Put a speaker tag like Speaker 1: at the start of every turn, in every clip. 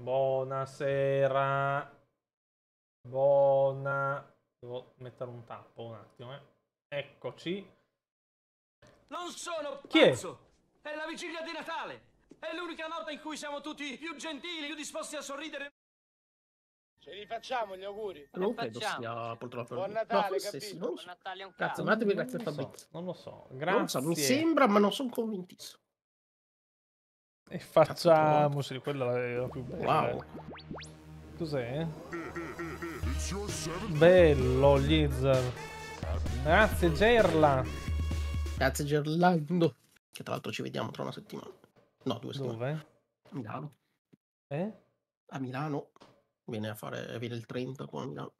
Speaker 1: Buonasera. Buona. Devo mettere un tappo un attimo, eh. Eccoci.
Speaker 2: Non sono
Speaker 1: Chi è?
Speaker 2: pazzo! È la vigilia di Natale! È l'unica notte in cui siamo tutti più gentili, più disposti a sorridere.
Speaker 3: Ce li facciamo gli auguri?
Speaker 4: Non credo sia purtroppo.
Speaker 3: Buon
Speaker 4: no,
Speaker 3: Natale,
Speaker 4: forse
Speaker 3: capito?
Speaker 4: sì, non lo
Speaker 5: Buon
Speaker 4: so.
Speaker 5: Natale un
Speaker 4: Grazie,
Speaker 5: cazzo.
Speaker 4: un attimo,
Speaker 1: Non
Speaker 4: grazie
Speaker 1: lo
Speaker 4: Fabrizio.
Speaker 1: so, non lo so.
Speaker 4: Non
Speaker 1: Grazie.
Speaker 4: lo so, mi sembra, ma non sono convintissimo.
Speaker 1: E facciamoceli, quella è la più bella.
Speaker 4: Wow.
Speaker 1: Cos'è? Bello, Lizard. Grazie, Gerla.
Speaker 4: Grazie Gerlando. Che tra l'altro ci vediamo tra una settimana. No, due settimane.
Speaker 1: Dove?
Speaker 4: A Milano.
Speaker 1: Eh?
Speaker 4: A Milano. Viene a fare, viene il 30 qua a Milano.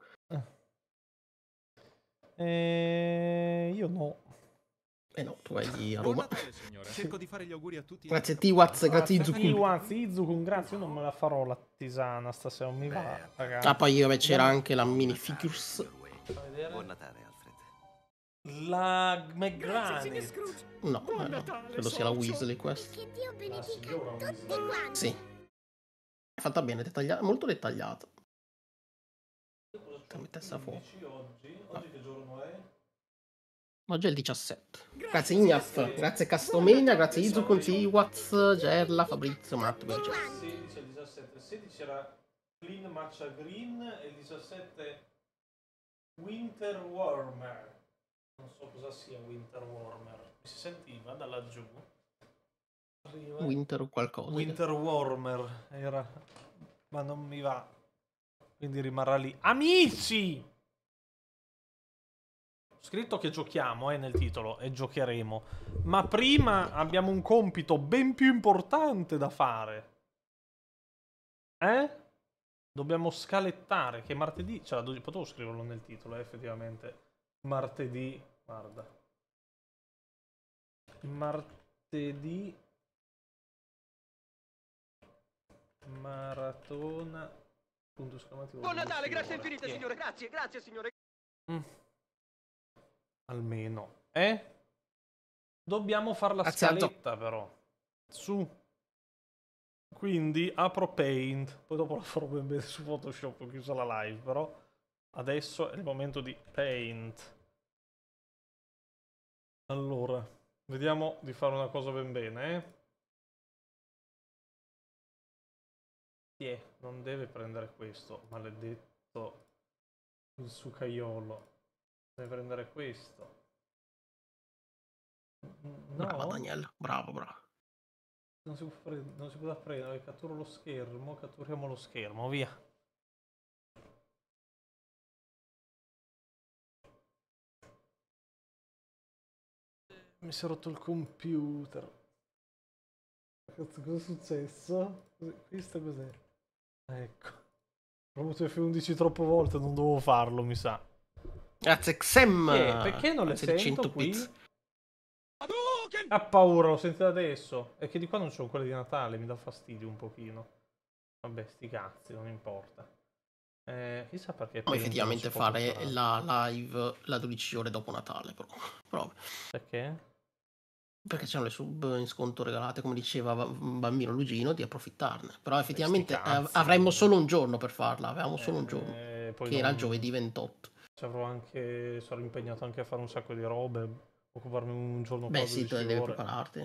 Speaker 1: Eh, io no.
Speaker 4: Eh no, tu vai a Roma.
Speaker 6: Natale, signore. Cerco di fare gli auguri a tutti.
Speaker 4: Grazie Tiwaz, grazie Izukun.
Speaker 1: Iwaz, Izukun, grazie. Io non me la farò la tisana stasera, non mi va, ragazzi.
Speaker 4: Ah, poi vabbè, c'era anche la minifigures.
Speaker 1: Fammi vedere.
Speaker 7: Buon Natale, Alfred.
Speaker 1: La McGrani.
Speaker 4: No, no, credo sia la Weasley questa.
Speaker 8: Che Dio benedica
Speaker 1: signora
Speaker 8: tutti quanti.
Speaker 4: Sì. È fatta bene, dettaglia- molto dettagliata. Fammi testa a fuoco.
Speaker 1: Oggi, oggi che giorno è?
Speaker 4: Oggi è il 17. Grazie Ignaf, grazie Castomenia, grazie Izukun, Tiwaz, Gerla, Fabrizio, Matto, grazie.
Speaker 1: 16 e 17. Il 16 era Clean Matcha Green e il 17 Winter Warmer. Non so cosa sia Winter Warmer. Mi si sentiva da laggiù? Arriva.
Speaker 4: Winter o qualcosa.
Speaker 1: Winter Warmer era, ma non mi va. Quindi rimarrà lì. Amici! Scritto che giochiamo, eh, nel titolo, e giocheremo. Ma prima abbiamo un compito ben più importante da fare. Eh? Dobbiamo scalettare, che martedì... Cioè, potevo scriverlo nel titolo, eh, effettivamente. Martedì... Guarda. Martedì... Maratona. Punto esclamativo.
Speaker 2: Buon Natale, grazie infinite,
Speaker 1: è?
Speaker 2: signore. Grazie, grazie, signore.
Speaker 1: Mm. Almeno. Eh? Dobbiamo fare la
Speaker 4: Grazie, Alto.
Speaker 1: scaletta, però. Su. Quindi apro Paint. Poi dopo la farò ben bene su Photoshop. Ho chiuso la live, però. Adesso è il momento di Paint. Allora, vediamo di fare una cosa ben bene, eh. È? Non deve prendere questo, maledetto il sucaiolo. Deve prendere questo. No,
Speaker 4: Bravo Daniel, bravo, bravo.
Speaker 1: non si, può prendere, non si può prendere. Catturo lo schermo, catturiamo lo schermo, via. Mi si è rotto il computer. Cazzo, cosa è successo? Questo cos'è? Ecco. Ho avuto F11 troppe volte, non dovevo farlo, mi sa.
Speaker 4: Grazie Xem.
Speaker 1: Eh, perché non le sento
Speaker 4: 100
Speaker 1: qui?
Speaker 4: bits.
Speaker 1: Ha paura, lo sentite adesso. È che di qua non sono quelle di Natale, mi dà fastidio un pochino. Vabbè, sti cazzi, non importa. Eh, chissà perché.
Speaker 4: Ma
Speaker 1: Paint
Speaker 4: effettivamente fare la live la 12 ore dopo Natale, però. però
Speaker 1: Perché?
Speaker 4: perché c'erano le sub in sconto regalate, come diceva va- Bambino Lugino, di approfittarne. Però effettivamente
Speaker 1: sti cazzi.
Speaker 4: eh, avremmo solo un giorno per farla, avevamo solo un giorno,
Speaker 1: Eh,
Speaker 4: che era il
Speaker 1: non-
Speaker 4: giovedì 28.
Speaker 1: Ci avrò anche. Sarò impegnato anche a fare un sacco di robe. Occuparmi un giorno
Speaker 4: Beh sì, tu
Speaker 1: 12
Speaker 4: devi
Speaker 1: ore.
Speaker 4: prepararti.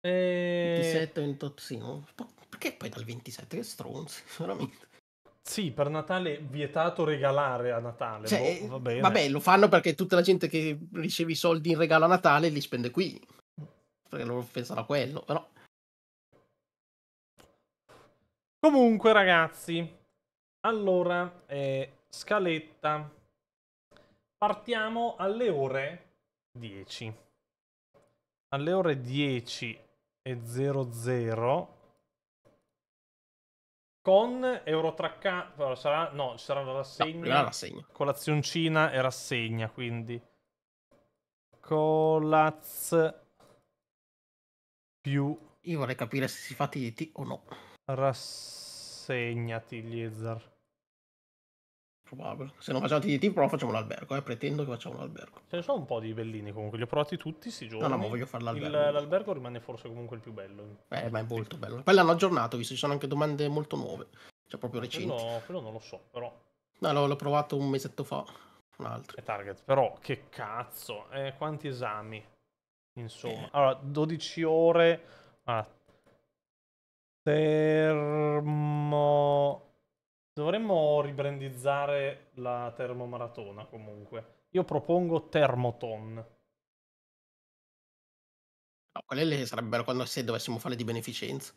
Speaker 1: Eh,
Speaker 4: 27, 28, sì. no? Perché poi dal 27? Che stronzi, veramente.
Speaker 1: Sì, per Natale vietato regalare a Natale.
Speaker 4: Cioè,
Speaker 1: boh, va bene.
Speaker 4: Vabbè, lo fanno perché tutta la gente che riceve i soldi in regalo a Natale li spende qui. Perché loro pensano a quello, però.
Speaker 1: Comunque, ragazzi, allora, eh, scaletta. Partiamo alle ore 10. Alle ore 10 e 00 con Eurotracca però sarà no, ci sarà la
Speaker 4: No,
Speaker 1: rassegna,
Speaker 4: prima la rassegna.
Speaker 1: colazioncina e rassegna, quindi colaz più
Speaker 4: Io vorrei capire se si fa TDT o no.
Speaker 1: rassegnati, Liezar.
Speaker 4: Probabile. Se non facciamo TDT, però facciamo l'albergo. Eh. Pretendo che facciamo l'albergo.
Speaker 1: Ce ne sono un po' di bellini comunque, li ho provati tutti sti giorni.
Speaker 4: No, no, ma voglio fare
Speaker 1: Il-
Speaker 4: l'albergo.
Speaker 1: l'albergo rimane forse comunque il più bello.
Speaker 4: Eh, ma è molto bello. Poi l'hanno aggiornato, visto ci sono anche domande molto nuove. Cioè, proprio recenti.
Speaker 1: Quello, quello non lo so, però
Speaker 4: No, l'ho, l'ho provato un mesetto fa. Un altro.
Speaker 1: è target. Però che cazzo, eh, quanti esami? Insomma, allora 12 ore. Ah. Termo. Dovremmo ribrandizzare la termomaratona comunque. Io propongo Termoton.
Speaker 4: No, quelle sarebbero quando se dovessimo fare di beneficenza.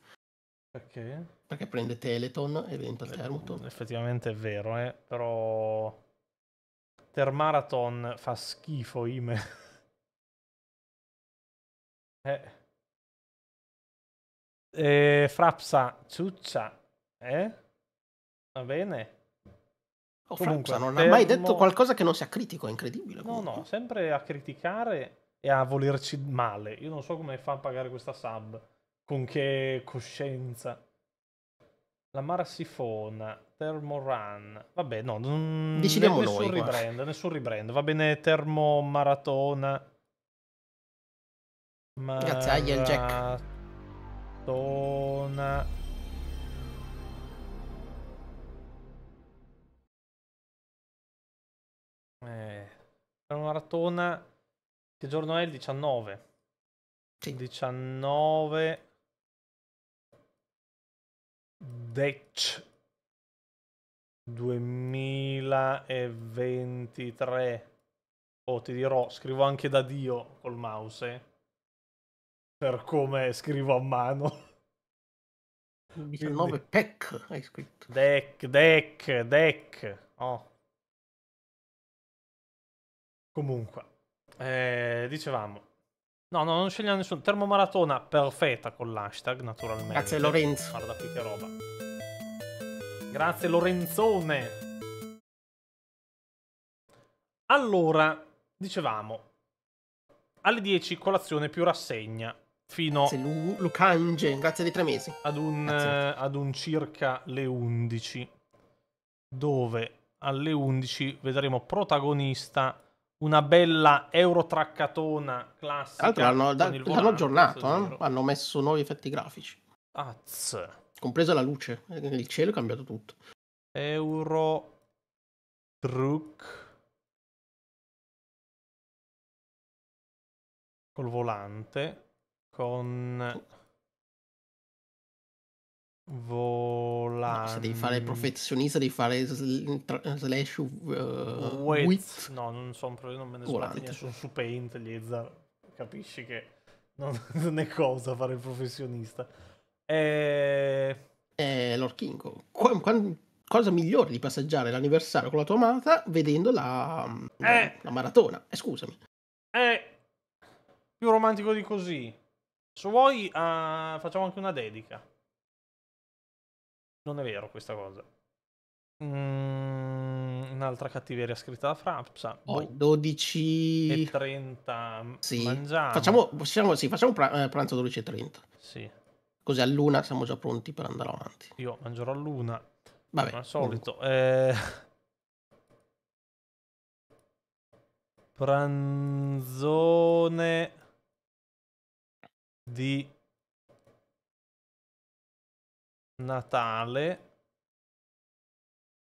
Speaker 1: Perché?
Speaker 4: Perché prende Teleton e diventa Thermoton.
Speaker 1: Effettivamente è vero, eh, però Termarathon fa schifo, Ime. eh. Eh, Frapsa, ciuccia, eh? Va bene?
Speaker 4: Oh,
Speaker 1: Comunque,
Speaker 4: Frapsa non ha mai detto qualcosa che non sia critico, è incredibile.
Speaker 1: No,
Speaker 4: comunque.
Speaker 1: no, sempre a criticare e a volerci male. Io non so come fa a pagare questa sub. Con che coscienza. La Marsifona, Thermorun. Vabbè, no, non...
Speaker 4: Decidiamo
Speaker 1: ne- nessun
Speaker 4: noi,
Speaker 1: rebrand, nessun rebrand. Va bene Termomaratona.
Speaker 4: Grazie, Aiel Jack.
Speaker 1: Maratona. Eh, Termomaratona. Che giorno è? Il 19.
Speaker 4: Sì.
Speaker 1: 19 Dec 2023 oh ti dirò scrivo anche da Dio col mouse eh, per come scrivo a mano
Speaker 4: 19 PEC hai scritto.
Speaker 1: Deck, deck, deck. Oh. Comunque, eh, dicevamo. No, no, non scegliamo nessuno. Termomaratona perfetta con l'hashtag, naturalmente.
Speaker 4: Grazie Lorenzo.
Speaker 1: Guarda qui che roba. Grazie Lorenzone. Allora, dicevamo. Alle 10 colazione più rassegna. Fino
Speaker 4: Grazie Lu- Lucange, grazie dei tre mesi.
Speaker 1: ad un, eh, ad un circa le 11 dove alle 11 vedremo protagonista una bella eurotraccatona classica
Speaker 4: Tra l'altro l'hanno, da- l'hanno aggiornato, eh? hanno messo nuovi effetti grafici,
Speaker 1: Az.
Speaker 4: compresa la luce. Eh, Il cielo è cambiato tutto.
Speaker 1: Euro truck col volante con volante
Speaker 4: Se devi fare professionista, devi fare slash uh, width.
Speaker 1: No, non, son, pro- non me ne sbatti nessuno su Paint, Liezza. Capisci che non, non è cosa fare il professionista. Eh,
Speaker 4: Eh, Lord Kingo, qua- qua- cosa migliore di passeggiare l'anniversario con la tua amata vedendo la,
Speaker 1: Eh.
Speaker 4: la maratona? Eh, scusami.
Speaker 1: è più romantico di così. Se vuoi, ah, facciamo anche una dedica. Non è vero questa cosa. Mm, un'altra cattiveria scritta da Frapsa.
Speaker 4: Poi
Speaker 1: Boh,
Speaker 4: 12...
Speaker 1: e 30
Speaker 4: Sì.
Speaker 1: mangiamo.
Speaker 4: Facciamo, facciamo, sì, facciamo eh, pranzo 12.30.
Speaker 1: Sì,
Speaker 4: Così a luna siamo già pronti per andare avanti.
Speaker 1: io mangerò a luna.
Speaker 4: Vabbè,
Speaker 1: Come al solito. Eh... Pranzone di Natale.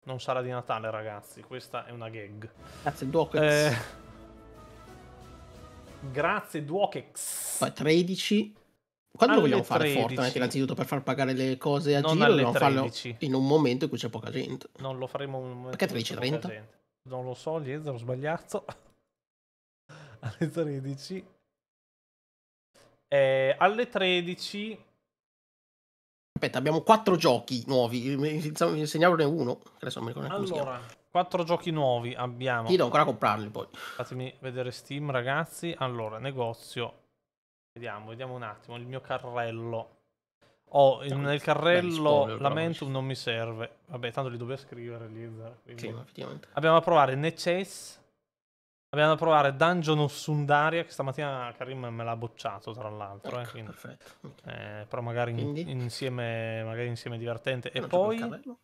Speaker 1: Non sarà di Natale, ragazzi. Questa è una gag.
Speaker 4: Grazie, Doc.
Speaker 1: Eh... Grazie, Duokex.
Speaker 4: Poi 13. Quando
Speaker 1: Alle
Speaker 4: vogliamo fare
Speaker 1: 13.
Speaker 4: Fortnite? Innanzitutto per far pagare le cose a
Speaker 1: Non
Speaker 4: giro, dobbiamo farlo
Speaker 1: 13.
Speaker 4: in un momento in cui c'è poca gente.
Speaker 1: Non lo faremo un momento
Speaker 4: Perché
Speaker 1: in cui c'è
Speaker 4: 13:30?
Speaker 1: poca gente. Non lo so, Liezza, ho sbagliato. alle 13. Eh, alle 13
Speaker 4: Aspetta, abbiamo quattro giochi nuovi. A insegnarne uno. Adesso non mi ricordo
Speaker 1: allora quattro giochi nuovi abbiamo
Speaker 4: Io devo ancora comprarli poi.
Speaker 1: fatemi vedere Steam ragazzi allora negozio vediamo vediamo un attimo il mio carrello oh in- nel carrello
Speaker 4: però,
Speaker 1: Lamentum non mi serve vabbè tanto li dovevo scrivere quindi-
Speaker 4: Sì, effettivamente.
Speaker 1: Abbiamo da provare Neces. Abbiamo da provare Dungeon of Sundaria. Che stamattina Karim me l'ha bocciato, tra l'altro. eh,
Speaker 4: Ecco,
Speaker 1: quindi,
Speaker 4: perfetto.
Speaker 1: eh, però magari, in- insieme, magari insieme divertente. E
Speaker 4: Non quel
Speaker 1: poi?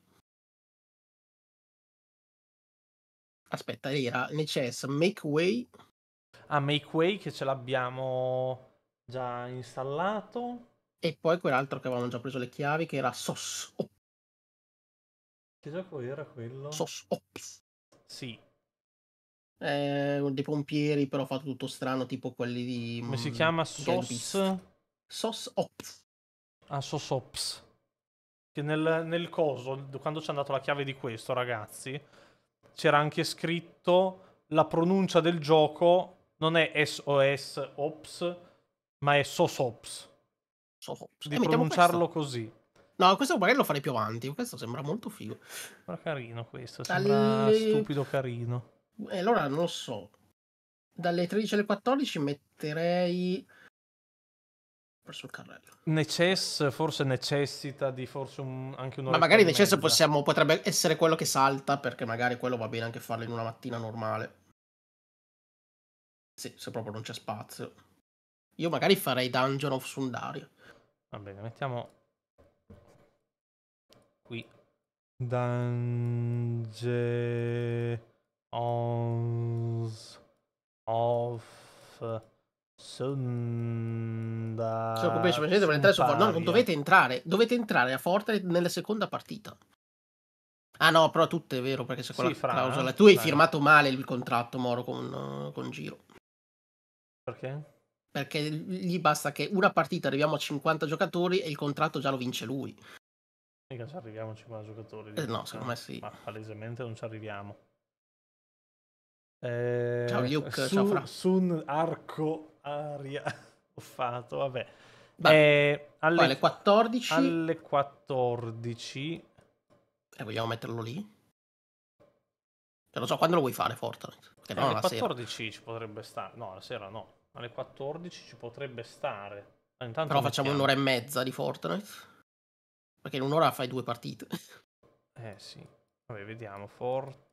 Speaker 4: Aspetta, era NCS Make Way.
Speaker 1: Ah, Make Way che ce l'abbiamo già installato.
Speaker 4: E poi quell'altro che avevamo già preso le chiavi, che era SOS. Op-
Speaker 1: Che gioco era quello?
Speaker 4: SOS Ops.
Speaker 1: Sì.
Speaker 4: Eh, dei pompieri, però fatto tutto strano, tipo quelli di.
Speaker 1: Come si
Speaker 4: mm,
Speaker 1: chiama? SOS?
Speaker 4: SOS Ops.
Speaker 1: Ah, SOSOPS. Che nel, nel coso, quando ci hanno dato la chiave di questo, ragazzi, c'era anche scritto la pronuncia del gioco non è SOS Ops, ma è SOSOPS.
Speaker 4: SOS Ops.
Speaker 1: Di
Speaker 4: Eh,
Speaker 1: pronunciarlo così.
Speaker 4: No, questo magari lo farei più avanti. Questo sembra molto figo.
Speaker 1: Sembra carino questo, sembra
Speaker 4: Dalle-
Speaker 1: stupido carino.
Speaker 4: E allora non lo so. Dalle 13 alle 14 metterei. Verso il carrello.
Speaker 1: Necess forse necessita di forse un, anche un'ora
Speaker 4: Ma magari Necess possiamo, potrebbe essere quello che salta, perché magari quello va bene anche farlo in una mattina normale. Sì, se proprio non c'è spazio. Io magari farei Dungeon of Sundaria.
Speaker 1: Va bene, mettiamo qui Dungeons of Sunda.
Speaker 4: Se occupaci, per entrare su Fortnite. No, non dovete entrare. Dovete entrare a Fortnite nella seconda partita. Ah no, però tutte è vero, perché c'è quella
Speaker 1: Sì, fra,
Speaker 4: clausola. Tu hai
Speaker 1: dai.
Speaker 4: firmato male il contratto, Moro, con, con Giro.
Speaker 1: Perché?
Speaker 4: Perché gli basta che una partita arriviamo a 50 giocatori e il contratto già lo vince lui.
Speaker 1: Mica ci arriviamo a 50 giocatori.
Speaker 4: Eh, no, secondo me sì.
Speaker 1: Ma palesemente non ci arriviamo. Eh,
Speaker 4: Ciao, Luke,
Speaker 1: su-
Speaker 4: ciao, Fra.
Speaker 1: Sun Arco Aria. Ho fatto, vabbè. Eh, alle,
Speaker 4: alle 14
Speaker 1: alle 14
Speaker 4: e vogliamo metterlo lì? Non so quando lo vuoi fare Fortnite. Perché no,
Speaker 1: alle
Speaker 4: la sera.
Speaker 1: 14 ci potrebbe stare. No, la sera no. Alle 14 ci potrebbe stare. Ah, intanto
Speaker 4: Però facciamo un'ora e mezza di Fortnite. Perché in un'ora fai due partite.
Speaker 1: Eh sì. Vabbè, vediamo. Fort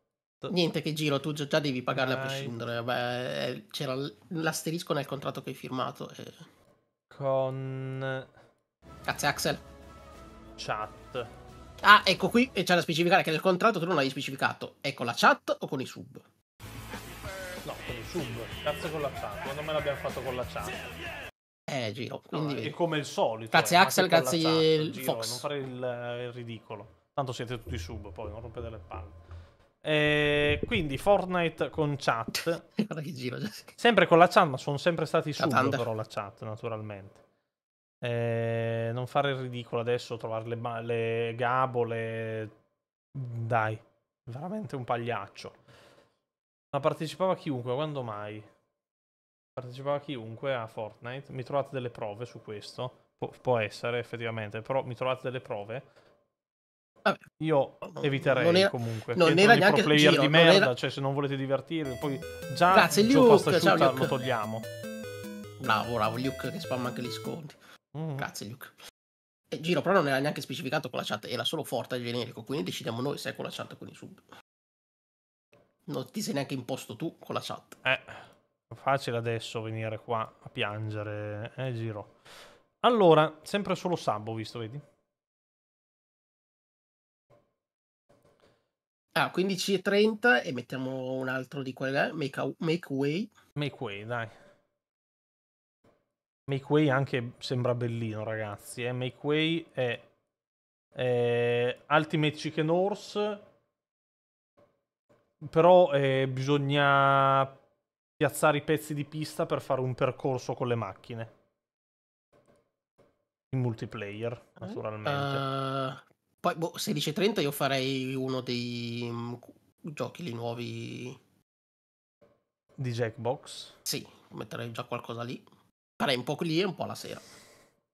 Speaker 4: Niente che giro, tu già devi pagarle a prescindere. Vabbè, eh, c'era l'asterisco nel contratto che hai firmato. E...
Speaker 1: con
Speaker 4: Grazie Axel.
Speaker 1: chat.
Speaker 4: Ah, ecco qui e c'è da specificare che nel contratto tu non hai specificato. È con la chat o con i sub?
Speaker 1: No, con il sub. Cazzo con la chat. Quando me l'abbiamo fatto con la chat.
Speaker 4: Eh, giro. Quindi
Speaker 1: No, è come il solito.
Speaker 4: Grazie,
Speaker 1: eh,
Speaker 4: Axel, grazie,
Speaker 1: chat,
Speaker 4: il
Speaker 1: Giro,
Speaker 4: Fox.
Speaker 1: Non fare il, il ridicolo. Tanto siete tutti sub, poi non rompete le palle. Eh, quindi Fortnite con chat.
Speaker 4: Guarda che giro.
Speaker 1: Sempre con la chat, ma sono sempre stati sub
Speaker 4: Thunder.
Speaker 1: però la chat, naturalmente. Eh, non fare il ridicolo adesso, trovare le, ba- le gabole. Dai, veramente un pagliaccio. Ma partecipava chiunque, quando mai? Partecipava chiunque a Fortnite. Mi trovate delle prove su questo? Pu- può essere, effettivamente, però mi trovate delle prove?
Speaker 4: Vabbè.
Speaker 1: Io eviterei
Speaker 4: non era-
Speaker 1: comunque.
Speaker 4: non era neanche-
Speaker 1: pro player
Speaker 4: Giro,
Speaker 1: di merda,
Speaker 4: era-
Speaker 1: cioè se non volete divertirvi, poi già
Speaker 4: Grazie, Luke, ciao, Luke.
Speaker 1: lo togliamo.
Speaker 4: Bravo, bravo. Luke che spamma anche gli sconti.
Speaker 1: Mm.
Speaker 4: Grazie, Luke. E giro, però non era neanche specificato con la chat, era solo Fortnite generico. Quindi decidiamo noi se è con la chat o con i sub. Non ti sei neanche imposto tu con la chat.
Speaker 1: Eh, facile adesso venire qua a piangere, eh, Giro. Allora, sempre solo sub ho visto, vedi?
Speaker 4: Ah, 15.30 e mettiamo un altro di quelle. Make, a- make way.
Speaker 1: Make Way, dai. Make Way anche sembra bellino, ragazzi. Eh. Make Way è, è Ultimate Chicken Horse. Però eh, bisogna piazzare i pezzi di pista per fare un percorso con le macchine. In multiplayer, naturalmente.
Speaker 4: Eh, poi, boh, 16.30 io farei uno dei mm, giochi lì nuovi.
Speaker 1: Di Jackbox.
Speaker 4: Sì, metterei già qualcosa lì. Farei un po' lì e un po' la sera.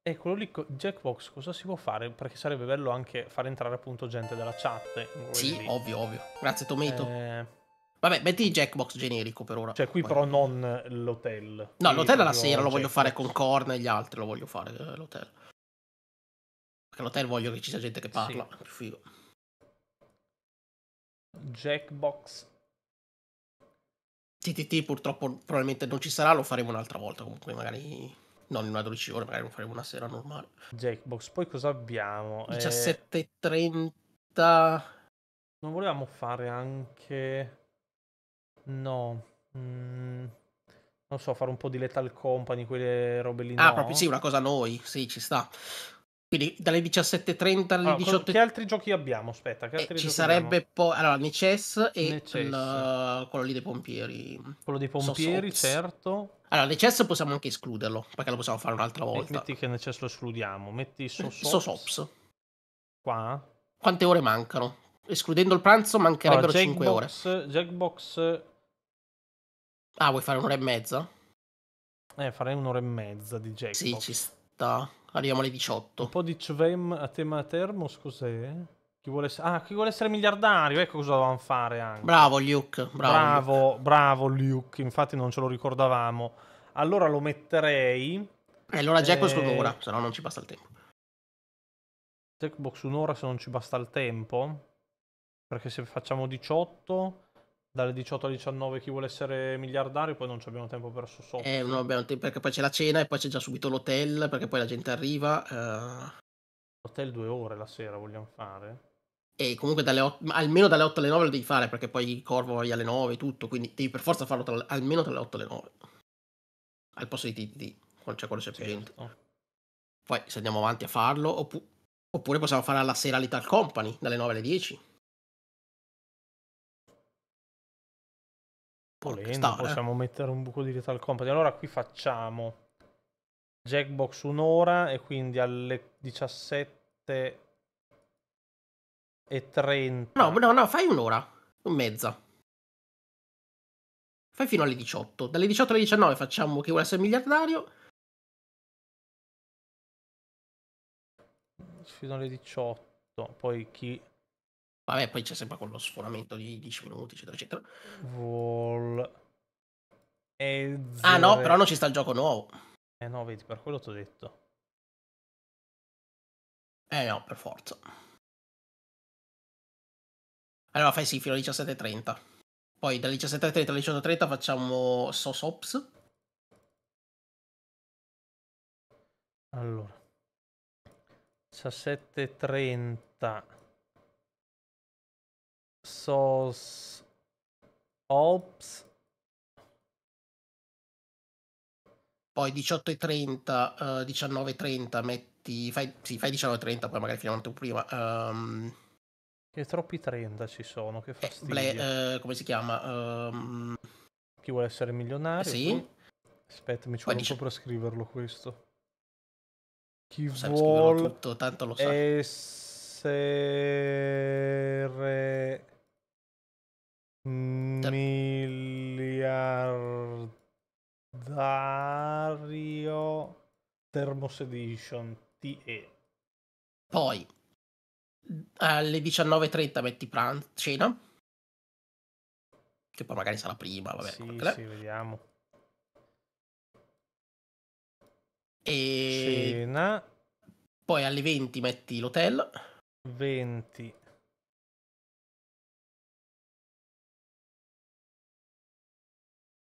Speaker 1: E quello lì, Jackbox, cosa si può fare? Perché sarebbe bello anche far entrare appunto gente della chat. quelli
Speaker 4: Sì,
Speaker 1: lì.
Speaker 4: ovvio, ovvio. Grazie, Tomato.
Speaker 1: Eh,
Speaker 4: Vabbè, metti Jackbox generico per ora.
Speaker 1: cioè, qui
Speaker 4: Poi-
Speaker 1: però non l'hotel.
Speaker 4: No, l'hotel alla sera lo voglio fare
Speaker 1: Jackbox.
Speaker 4: con Korn e gli altri, lo voglio fare eh, l'hotel. Perché l'hotel voglio che ci sia gente che parla,
Speaker 1: Sì.
Speaker 4: più figo.
Speaker 1: Jackbox.
Speaker 4: TTT purtroppo probabilmente non ci sarà, lo faremo un'altra volta, comunque magari non in una 12 ore, magari lo faremo una sera normale.
Speaker 1: Jackbox. Poi cosa abbiamo? Eh,
Speaker 4: 17.30...
Speaker 1: non volevamo fare anche... No. Mm, non so, fare un po' di Lethal Company, quelle robe lì
Speaker 4: Ah,
Speaker 1: no.
Speaker 4: proprio sì, una cosa a noi, sì, ci sta. Quindi dalle 17.30 alle
Speaker 1: Allora, co-
Speaker 4: 18.30
Speaker 1: Che altri giochi abbiamo? Aspetta, che
Speaker 4: eh,
Speaker 1: altri
Speaker 4: ci
Speaker 1: giochi
Speaker 4: sarebbe poi... Allora, Neces e
Speaker 1: Neces.
Speaker 4: il- quello lì dei pompieri.
Speaker 1: Quello dei pompieri,
Speaker 4: Sosops.
Speaker 1: certo.
Speaker 4: Allora, Neces possiamo anche escluderlo, perché lo possiamo fare un'altra volta.
Speaker 1: metti che nel cesso lo escludiamo. Metti Sosops.
Speaker 4: Sosops.
Speaker 1: Qua.
Speaker 4: Quante ore mancano? Escludendo il pranzo mancherebbero
Speaker 1: Allora,
Speaker 4: 5 ore.
Speaker 1: Jackbox, Jackbox
Speaker 4: Ah, vuoi fare un'ora e mezza?
Speaker 1: eh, farei un'ora e mezza di Jackbox.
Speaker 4: Sì, ci sta. Arriviamo alle 18.
Speaker 1: Un po' di Cvem a tema Thermos, cos'è? Chi vuole essere... Ah, chi vuole essere miliardario, ecco cosa dovevamo fare anche.
Speaker 4: Bravo, Luke. Bravo. Luke.
Speaker 1: bravo, bravo Luke, infatti non ce lo ricordavamo. Allora lo metterei...
Speaker 4: E allora Jack
Speaker 1: Eh,
Speaker 4: escludo ora, se no non ci basta il tempo.
Speaker 1: Jackbox un'ora se non ci basta il tempo. Perché se facciamo 18, dalle 18 alle 19 chi vuole essere miliardario, poi non ci abbiamo tempo per Sosops.
Speaker 4: Eh, non abbiamo tempo perché poi c'è la cena e poi c'è già subito l'hotel perché poi la gente arriva. eh,
Speaker 1: Hotel due ore la sera vogliamo fare.
Speaker 4: e comunque dalle ot- almeno dalle 8 alle 9 lo devi fare perché poi Corvo vai alle 9 e tutto. Quindi devi per forza farlo tra- almeno dalle 8 alle 9. Al posto di TTT, quando c'è quando c'è più gente. Poi se andiamo avanti a farlo, oppu- oppure possiamo fare alla sera Little Company dalle 9 alle 10.
Speaker 1: Volendo,
Speaker 4: stare, eh.
Speaker 1: possiamo mettere un buco di Lethal Company. Allora qui facciamo Jackbox un'ora e quindi alle 17 e 30.
Speaker 4: No, no, no, fai un'ora e mezza. Fai fino alle 18. Dalle 18 alle 19 facciamo chi vuole essere miliardario.
Speaker 1: fino alle 18. Poi chi
Speaker 4: Vabbè, poi c'è sempre quello sforamento di 10 minuti, eccetera, eccetera.
Speaker 1: vuole
Speaker 4: Ah no, però non ci sta il gioco nuovo.
Speaker 1: Eh no, vedi, per quello ti ho detto.
Speaker 4: Eh no, per forza. Allora fai sì, fino alle 17.30. Poi dalle 17.30 alle 18.30 facciamo Sosops.
Speaker 1: Allora. 17.30 Sos Ops
Speaker 4: Poi 18.30, eh, 19.30 metti... Fai, sì, fai 19.30, poi magari finiamo un prima. Ehm,
Speaker 1: Che troppi 30 ci sono, che fastidio.
Speaker 4: Ble- eh, come si chiama? Ehm,
Speaker 1: Chi vuole essere milionario?
Speaker 4: sì.
Speaker 1: qui? Aspetta, mi ci
Speaker 4: Poi
Speaker 1: vuole
Speaker 4: dice-
Speaker 1: per scriverlo questo. Chi vuole
Speaker 4: tutto, tanto lo sa.
Speaker 1: essere miliardario Thermos Edition TE.
Speaker 4: Poi alle 19.30 metti pranzo, cena. Che poi magari sarà prima, vabbè.
Speaker 1: sì,
Speaker 4: è.
Speaker 1: sì, vediamo.
Speaker 4: E
Speaker 1: Cena
Speaker 4: poi alle 20 metti l'hotel.
Speaker 1: 20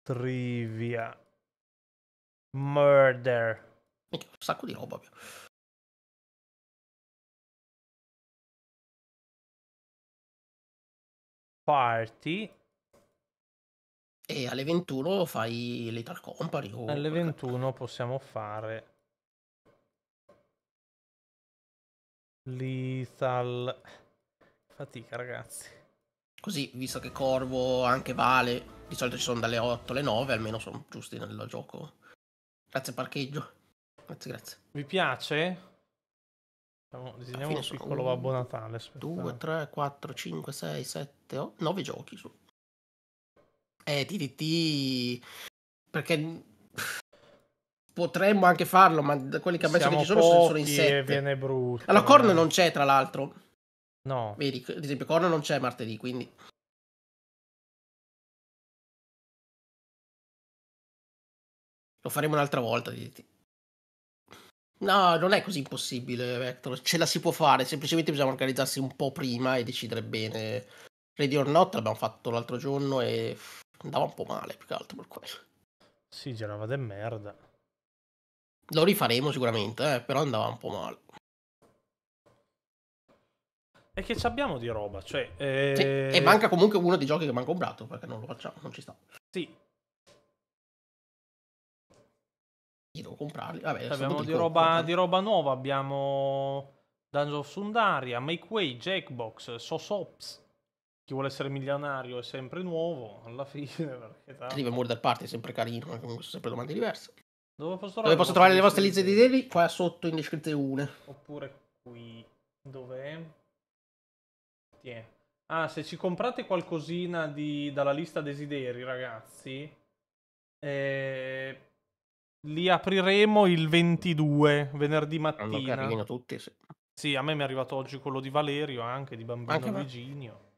Speaker 1: Trivia. Murder.
Speaker 4: Minchia, Un sacco di roba.
Speaker 1: Party.
Speaker 4: E alle 21 fai Little Company. o
Speaker 1: alle
Speaker 4: quel che-
Speaker 1: 21 possiamo fare Lethal. Fatica ragazzi
Speaker 4: Così, visto che Corvo anche vale, di solito ci sono dalle 8 alle 9, almeno sono giusti nel gioco. Grazie parcheggio. Grazie, grazie.
Speaker 1: vi piace? Disegniamo un piccolo Babbo Natale aspetta.
Speaker 4: 2, 3, 4, 5, 6, 7, 8, 9 giochi su. Eh, TTT... Perché... Potremmo anche farlo, ma quelli che ha messo che ci sono sono- in
Speaker 1: pochi
Speaker 4: 7.
Speaker 1: e viene brutto
Speaker 4: Allora, Korn
Speaker 1: eh.
Speaker 4: non c'è, tra l'altro.
Speaker 1: No
Speaker 4: Vedi, ad esempio, Korn non c'è martedì, quindi... Lo faremo un'altra volta, TTT. No, non è così impossibile, Vector. Ce la si può fare, semplicemente bisogna organizzarsi un po' prima e decidere bene. Ready or Not l'abbiamo fatto l'altro giorno e andava un po' male, più che altro per quello.
Speaker 1: sì girava de merda
Speaker 4: Lo rifaremo sicuramente, eh, però andava un po' male.
Speaker 1: È che ci abbiamo di roba, cioè...
Speaker 4: Sì,
Speaker 1: eh,
Speaker 4: E manca comunque uno dei giochi che mi hanno comprato, perché non lo facciamo, non ci sta.
Speaker 1: Sì,
Speaker 4: Io devo comprarli. Vabbè,
Speaker 1: abbiamo di roba, di roba nuova, abbiamo Dungeon of Sundaria, Make Way, Jackbox, Sosops. Chi vuole essere milionario è sempre nuovo, alla fine.
Speaker 4: Il Murder Party, è sempre carino, ma comunque sono sempre domande diverse.
Speaker 1: Dove posso
Speaker 4: Dove posso trovare le vostre liste di desideri? Qua sotto in descrizione.
Speaker 1: Oppure qui. Dov'è? Tiè. Ah, se ci comprate qualcosina di- dalla lista desideri, ragazzi, eh, li apriremo il 22, venerdì
Speaker 4: Hanno
Speaker 1: mattina.
Speaker 4: carino tutti, sì.
Speaker 1: Sì, a me mi è arrivato oggi quello di Valerio, anche di Bambino
Speaker 4: Anche.
Speaker 1: Virginio.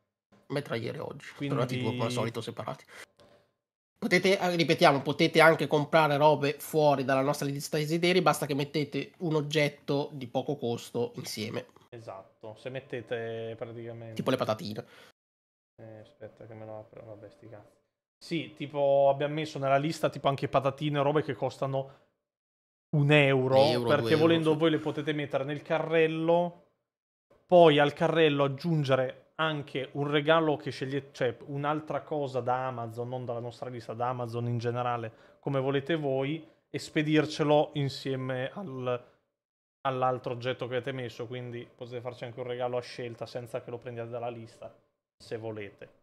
Speaker 4: Me tra ieri e oggi.
Speaker 1: Quindi-
Speaker 4: Quindi... due come al solito separati. Potete, eh, ripetiamo, potete anche comprare robe fuori dalla nostra lista desideri, basta che mettete un oggetto di poco costo insieme,
Speaker 1: Esatto, se mettete praticamente...
Speaker 4: tipo le patatine.
Speaker 1: Eh, aspetta che me lo apro, vabbè sti cazzi. Sì, tipo abbiamo messo nella lista tipo anche patatine, robe che costano un euro,
Speaker 4: Euro,
Speaker 1: perché
Speaker 4: euro,
Speaker 1: volendo
Speaker 4: sì.
Speaker 1: voi le potete mettere nel carrello, poi al carrello aggiungere anche un regalo che scegliete, cioè un'altra cosa da Amazon, non dalla nostra lista, da Amazon in generale, come volete voi, e spedircelo insieme al- all'altro oggetto che avete messo, quindi potete farci anche un regalo a scelta senza che lo prendiate dalla lista, se volete.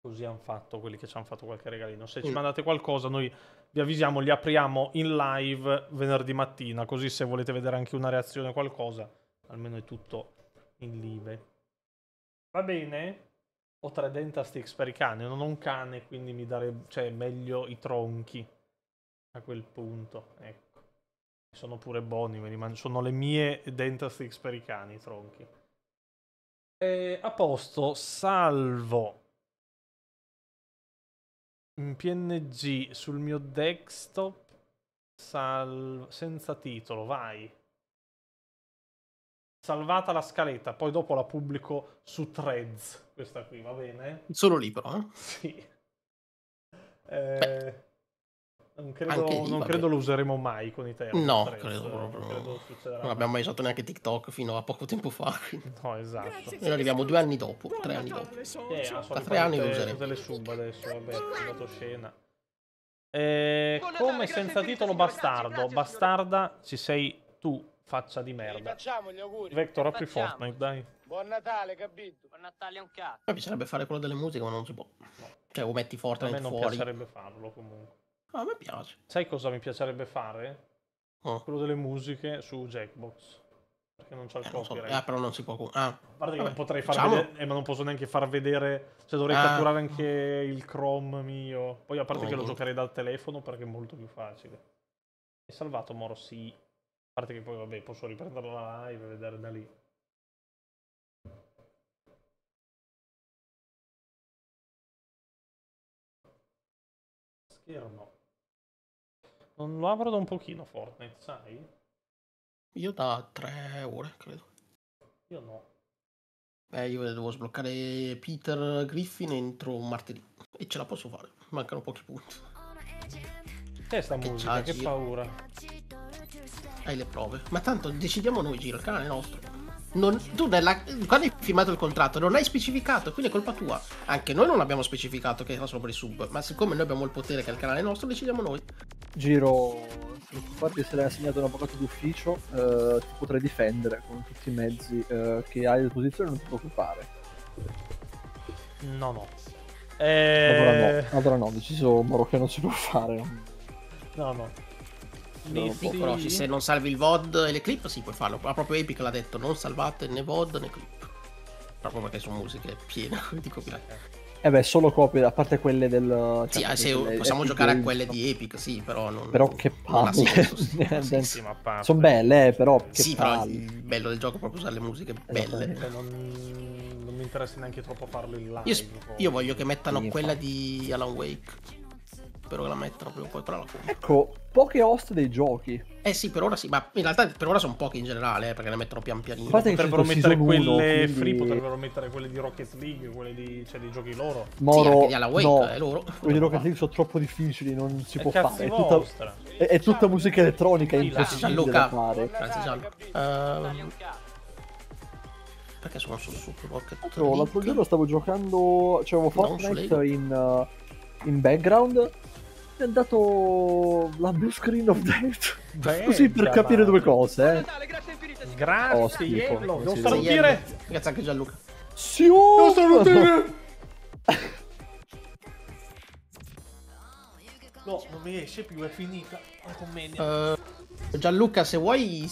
Speaker 1: Così hanno fatto quelli che ci hanno fatto qualche regalino. Se ci
Speaker 4: Mm.
Speaker 1: mandate qualcosa, noi vi avvisiamo, li apriamo in live venerdì mattina. Così se volete vedere anche una reazione o qualcosa, almeno è tutto in live. Va bene? Ho tre Dentastix per i cani. Non ho un cane, quindi mi darebbe. Cioè, meglio i tronchi. A quel punto. Ecco. Sono pure buoni. Sono le mie Dentastix per i cani, i tronchi. E, a posto, salvo in PNG sul mio desktop sal- senza titolo, vai. Salvata la scaletta, poi dopo la pubblico su Threads, questa qui, va bene?
Speaker 4: Solo lì però, eh.
Speaker 1: Sì. Eh, non credo,
Speaker 4: anche lì,
Speaker 1: non credo lo useremo mai con i termini.
Speaker 4: No,
Speaker 1: Threads,
Speaker 4: credo
Speaker 1: eh,
Speaker 4: proprio.
Speaker 1: non credo
Speaker 4: Non abbiamo mai usato neanche TikTok fino a poco tempo fa. quindi.
Speaker 1: No, esatto.
Speaker 4: Noi arriviamo due anni dopo, tre anni dopo.
Speaker 1: Eh,
Speaker 4: Tra tre anni lo useremo.
Speaker 1: tutte le sub adesso, vabbè, è dato scena. Eh, come senza titolo bastardo, bastarda ci sei tu, faccia di merda.
Speaker 3: facciamo gli auguri.
Speaker 1: Vector apri. Fortnite, dai.
Speaker 3: Buon Natale, capito?
Speaker 2: Buon Natale è un cazzo.
Speaker 4: Mi piacerebbe fare quello delle musiche, ma non si può. Cioè, o metti
Speaker 1: A me
Speaker 4: Fortnite
Speaker 1: non
Speaker 4: fuori.
Speaker 1: piacerebbe farlo comunque.
Speaker 4: Ah, a me piace.
Speaker 1: Sai cosa mi piacerebbe fare?
Speaker 4: Oh.
Speaker 1: Quello delle musiche su Jackbox. Perché non c'è il
Speaker 4: Eh, non so.
Speaker 1: copyright.
Speaker 4: Ah, però non si può. Ah,
Speaker 1: A parte che non potrei far vedere, eh, ma non posso neanche far vedere, cioè dovrei
Speaker 4: Ah.
Speaker 1: catturare anche il Chrome mio. Poi a parte
Speaker 4: Oh,
Speaker 1: che lo
Speaker 4: niente.
Speaker 1: giocherei dal telefono perché è molto più facile. È salvato Moro? Sì. A parte che poi vabbè posso riprendere la live e vedere da lì. Schermo. Non lo apro da un pochino Fortnite, sai?
Speaker 4: Io da tre ore, credo.
Speaker 1: Io no.
Speaker 4: Eh, io devo sbloccare Peter Griffin entro martedì. E ce la posso fare. Mancano pochi punti.
Speaker 1: Che sta
Speaker 4: Che
Speaker 1: musica? Che
Speaker 4: Giro?
Speaker 1: paura.
Speaker 4: Hai le prove. Ma tanto decidiamo noi, Giro, il canale è nostro. Non- tu nella- quando hai firmato il contratto non hai specificato, quindi è colpa tua. Anche noi non abbiamo specificato che era solo per i sub, ma siccome noi abbiamo il potere che è il canale nostro, decidiamo noi.
Speaker 9: Giro, per farti essere assegnato un avvocato d'ufficio, eh, ti potrai difendere con tutti i mezzi eh, che hai a disposizione, non ti preoccupare.
Speaker 1: No, no.
Speaker 9: Allora
Speaker 1: Eh...
Speaker 9: no, allora no, deciso Moro che non si può fare.
Speaker 1: No, no.
Speaker 9: No,
Speaker 1: Nifty-
Speaker 4: Boh, però se non salvi il VOD e le clip, sì, puoi farlo. Ma proprio Epic l'ha detto, non salvate né VOD né clip. Proprio perché sono musiche piene di copyright.
Speaker 9: Eh beh, solo copie, a parte quelle del...
Speaker 4: Sì,
Speaker 9: cioè,
Speaker 4: eh, se
Speaker 9: quelle
Speaker 4: possiamo
Speaker 9: Epic
Speaker 4: giocare a
Speaker 9: Games,
Speaker 4: quelle
Speaker 9: no.
Speaker 4: di Epic, sì, però non...
Speaker 9: Però che palle.
Speaker 4: sì.
Speaker 1: Sì, a.
Speaker 9: Sono belle, eh, però che
Speaker 4: Sì, però
Speaker 9: palle.
Speaker 4: il bello del gioco è proprio usare le musiche belle.
Speaker 9: Esattamente.
Speaker 1: Cioè, non, non mi interessa neanche troppo farlo in live.
Speaker 4: Io, io voglio che mettano
Speaker 9: Sì,
Speaker 4: quella
Speaker 9: infatti.
Speaker 4: di Alan Wake. Spero che la mettano prima o poi, però la compro.
Speaker 9: Ecco, poche host dei giochi.
Speaker 4: Eh sì, per ora sì, ma in realtà per ora sono poche in generale, eh, perché ne mettono pian pianino.
Speaker 9: Che
Speaker 1: Potrebbero mettere quelle
Speaker 9: 1, quindi-
Speaker 1: free, potrebbero mettere quelle di Rocket League, quelle di, cioè, dei giochi loro.
Speaker 4: Sì,
Speaker 9: Moro,
Speaker 4: anche di Alan Wake,
Speaker 9: no,
Speaker 4: è loro.
Speaker 9: quelli di Rocket League sono troppo difficili, non si
Speaker 1: È
Speaker 9: può fare. È tutta, è, è tutta musica elettronica, è
Speaker 1: Sì,
Speaker 9: impossibile da fare.
Speaker 4: Grazie Gianluca.
Speaker 2: è
Speaker 4: Ehm. Perché sono su Super Pocket
Speaker 9: L'altro, l'altro
Speaker 4: League?
Speaker 9: giorno stavo giocando, c'avevo
Speaker 4: Non
Speaker 9: Fortnite in, uh, in background. Mi è andato la blue screen of death.
Speaker 1: Beh,
Speaker 9: Così per
Speaker 1: già,
Speaker 9: capire
Speaker 1: ma-
Speaker 9: due cose, eh.
Speaker 1: Grazie,
Speaker 9: Oh, schifo.
Speaker 1: Yellow. Devo
Speaker 9: Sì,
Speaker 1: starlo
Speaker 9: sì.
Speaker 1: dire.
Speaker 4: Grazie anche Gianluca.
Speaker 9: Sì, oh!
Speaker 1: No, non mi esce più, è finita la commedia.
Speaker 4: Eh, Gianluca, se vuoi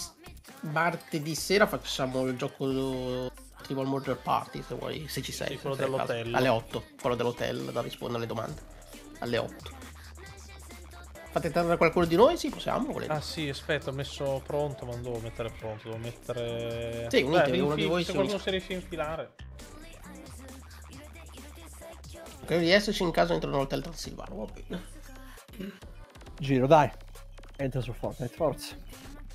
Speaker 4: martedì sera facciamo il gioco Tribal Murder Party, se vuoi, se ci sei.
Speaker 1: Sì, quello dell'hotel.
Speaker 4: Alle 8, quello dell'hotel da rispondere alle domande. Alle 8. Fate entrare qualcuno di noi? Sì, possiamo, volete.
Speaker 1: Ah sì, aspetta, ho messo pronto, ma non devo mettere pronto, devo mettere...
Speaker 4: Sì, unitevi,
Speaker 1: Beh,
Speaker 4: uno di voi
Speaker 1: Se qualcuno si riesce a infilare.
Speaker 4: Credo di esserci in caso entro nell'hotel Transilvano, va bene.
Speaker 9: Giro, dai. Entra su Fortnite, forza.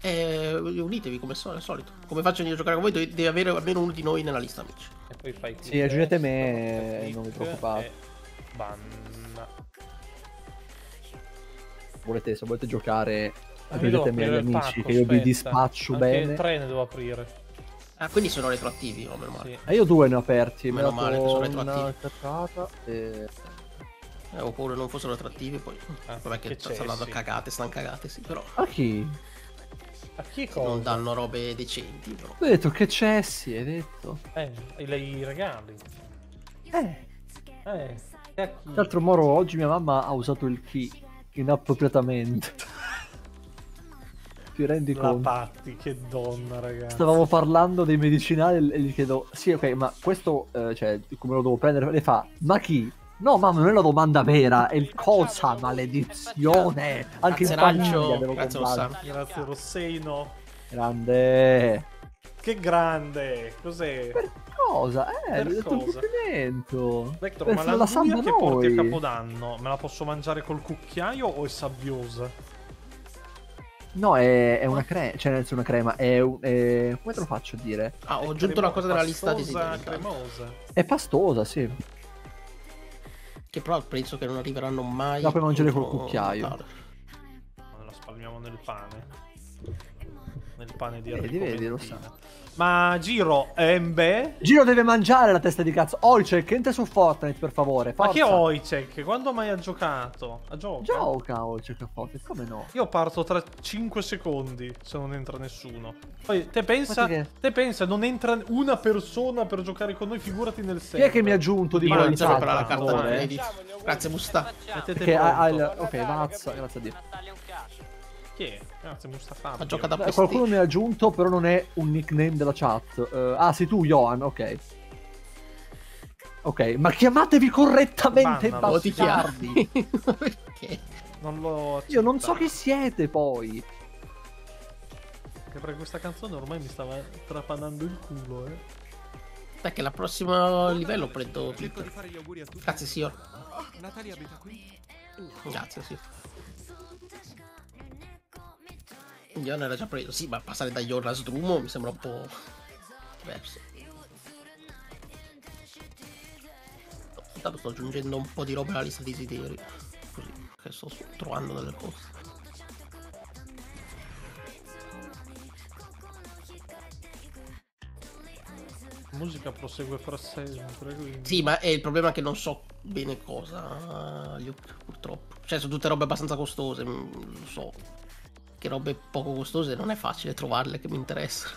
Speaker 4: Eh, unitevi come so- al solito. Come faccio io a giocare con voi, deve avere almeno uno di noi nella lista amici.
Speaker 1: E poi fai
Speaker 9: Sì,
Speaker 1: clic,
Speaker 9: aggiungete me non vi preoccupate.
Speaker 1: e Ban.
Speaker 9: Volete, se volete giocare, aggiungetemi agli amici
Speaker 1: pacco,
Speaker 9: che io vi
Speaker 1: aspetta.
Speaker 9: dispaccio
Speaker 1: Anche
Speaker 9: bene.
Speaker 1: tre ne devo aprire.
Speaker 4: Ah, quindi sono retroattivi, oh, meno male.
Speaker 1: Sì.
Speaker 9: E io due ne ho aperti,
Speaker 4: Meno male che sono retroattivi.
Speaker 9: e...
Speaker 4: Eh, oppure non fossero attrattivi poi.
Speaker 1: Ah,
Speaker 4: Vabbè che,
Speaker 1: che
Speaker 4: stanno andando
Speaker 1: cessi.
Speaker 4: cagate, stanno cagate, sì, però.
Speaker 9: A chi?
Speaker 1: A chi
Speaker 4: Non
Speaker 1: cosa?
Speaker 4: danno robe decenti, però.
Speaker 9: Ho detto che cessi, hai detto.
Speaker 1: Eh, i, regali.
Speaker 9: Eh,
Speaker 1: Eh,
Speaker 9: tra l'altro Moro oggi mia mamma ha usato il key inappropriatamente. Ti rendi
Speaker 1: La
Speaker 9: conto?
Speaker 1: Patti, che donna, ragazzi.
Speaker 9: Stavamo parlando dei medicinali e gli chiedo, sì ok, ma questo, eh, cioè, come lo devo prendere? Le fa, ma chi? No, mamma, non è la domanda vera, è il cosa, maledizione! Anche in famiglia
Speaker 4: grazie
Speaker 9: comprare.
Speaker 4: Rossano.
Speaker 1: Grazie Rosseino.
Speaker 9: Grande!
Speaker 1: Che grande. Cos'è?
Speaker 9: Per cosa? Eh,
Speaker 1: Per
Speaker 9: gli ho detto un
Speaker 1: cosa?
Speaker 9: complimento!
Speaker 1: Vector,
Speaker 9: Per
Speaker 1: ma la
Speaker 9: la samba
Speaker 1: che porti a
Speaker 9: noi.
Speaker 1: Capodanno me la posso mangiare col cucchiaio o è sabbiosa?
Speaker 9: No, è, è una crema, cioè nel senso una crema, è, un- è- come te lo faccio a dire?
Speaker 4: Ah, ho
Speaker 1: È
Speaker 4: aggiunto
Speaker 1: cremo-
Speaker 4: una cosa nella lista desideri. intanto.
Speaker 1: cremosa.
Speaker 9: È pastosa, sì.
Speaker 4: Che però penso che non arriveranno mai.
Speaker 9: La puoi mangiare col cucchiaio.
Speaker 1: Ma la spalmiamo nel pane. Nel pane di
Speaker 9: Vedi,
Speaker 1: Enrico
Speaker 9: vedi, lo
Speaker 1: Ventina. Ma Giro, Embe?
Speaker 9: Giro deve mangiare la testa di cazzo. Oicek, entra su Fortnite, per favore.
Speaker 1: Ma
Speaker 9: Forza.
Speaker 1: che Oicek? Quando mai ha giocato? Ha giocato?
Speaker 9: Gioca Oicek a Fortnite, come no?
Speaker 1: Io parto tra 5 secondi se non entra nessuno. Poi te pensa,
Speaker 9: che-
Speaker 1: te pensa, non entra una persona per giocare con noi, figurati nel
Speaker 9: Chi
Speaker 1: server.
Speaker 9: è che mi ha aggiunto di
Speaker 1: Ma
Speaker 4: di
Speaker 1: eh.
Speaker 4: credito. Grazie Musta.
Speaker 1: Mettete
Speaker 9: Perché ha, ha il... Ok, Vazza, grazie a Dio.
Speaker 1: Chi è? Grazie Mustafa.
Speaker 4: Ha giocato a
Speaker 9: Eh, Qualcuno mi ha aggiunto, però non è un nickname della chat. Eh, ah, sei tu, Johan, ok. Ok, ma chiamatevi correttamente,
Speaker 1: Bannalo,
Speaker 9: bastardi.
Speaker 4: Perché?
Speaker 1: Non l'ho
Speaker 9: Io non so chi siete, poi.
Speaker 1: Che per questa canzone ormai mi stava trapanando il culo, eh.
Speaker 4: Dai che la prossima livello prendo
Speaker 6: Cerco di
Speaker 4: Twitter.
Speaker 6: fare gli auguri a tutti.
Speaker 4: Grazie signor.
Speaker 6: Natalia abita qui?
Speaker 4: Grazie, sì. Ion era già preso. Sì, ma passare da Ion a Sdrumo mi sembra un po' diverso. Intanto sto aggiungendo un po' di roba alla lista desideri. Così, che sto trovando delle cose.
Speaker 1: La musica prosegue per sempre, quindi...
Speaker 4: Sì, ma è il problema che non so bene cosa. Io, purtroppo. Cioè, sono tutte robe abbastanza costose. mm, Lo so. Che robe poco costose non è facile trovarle che mi interessano.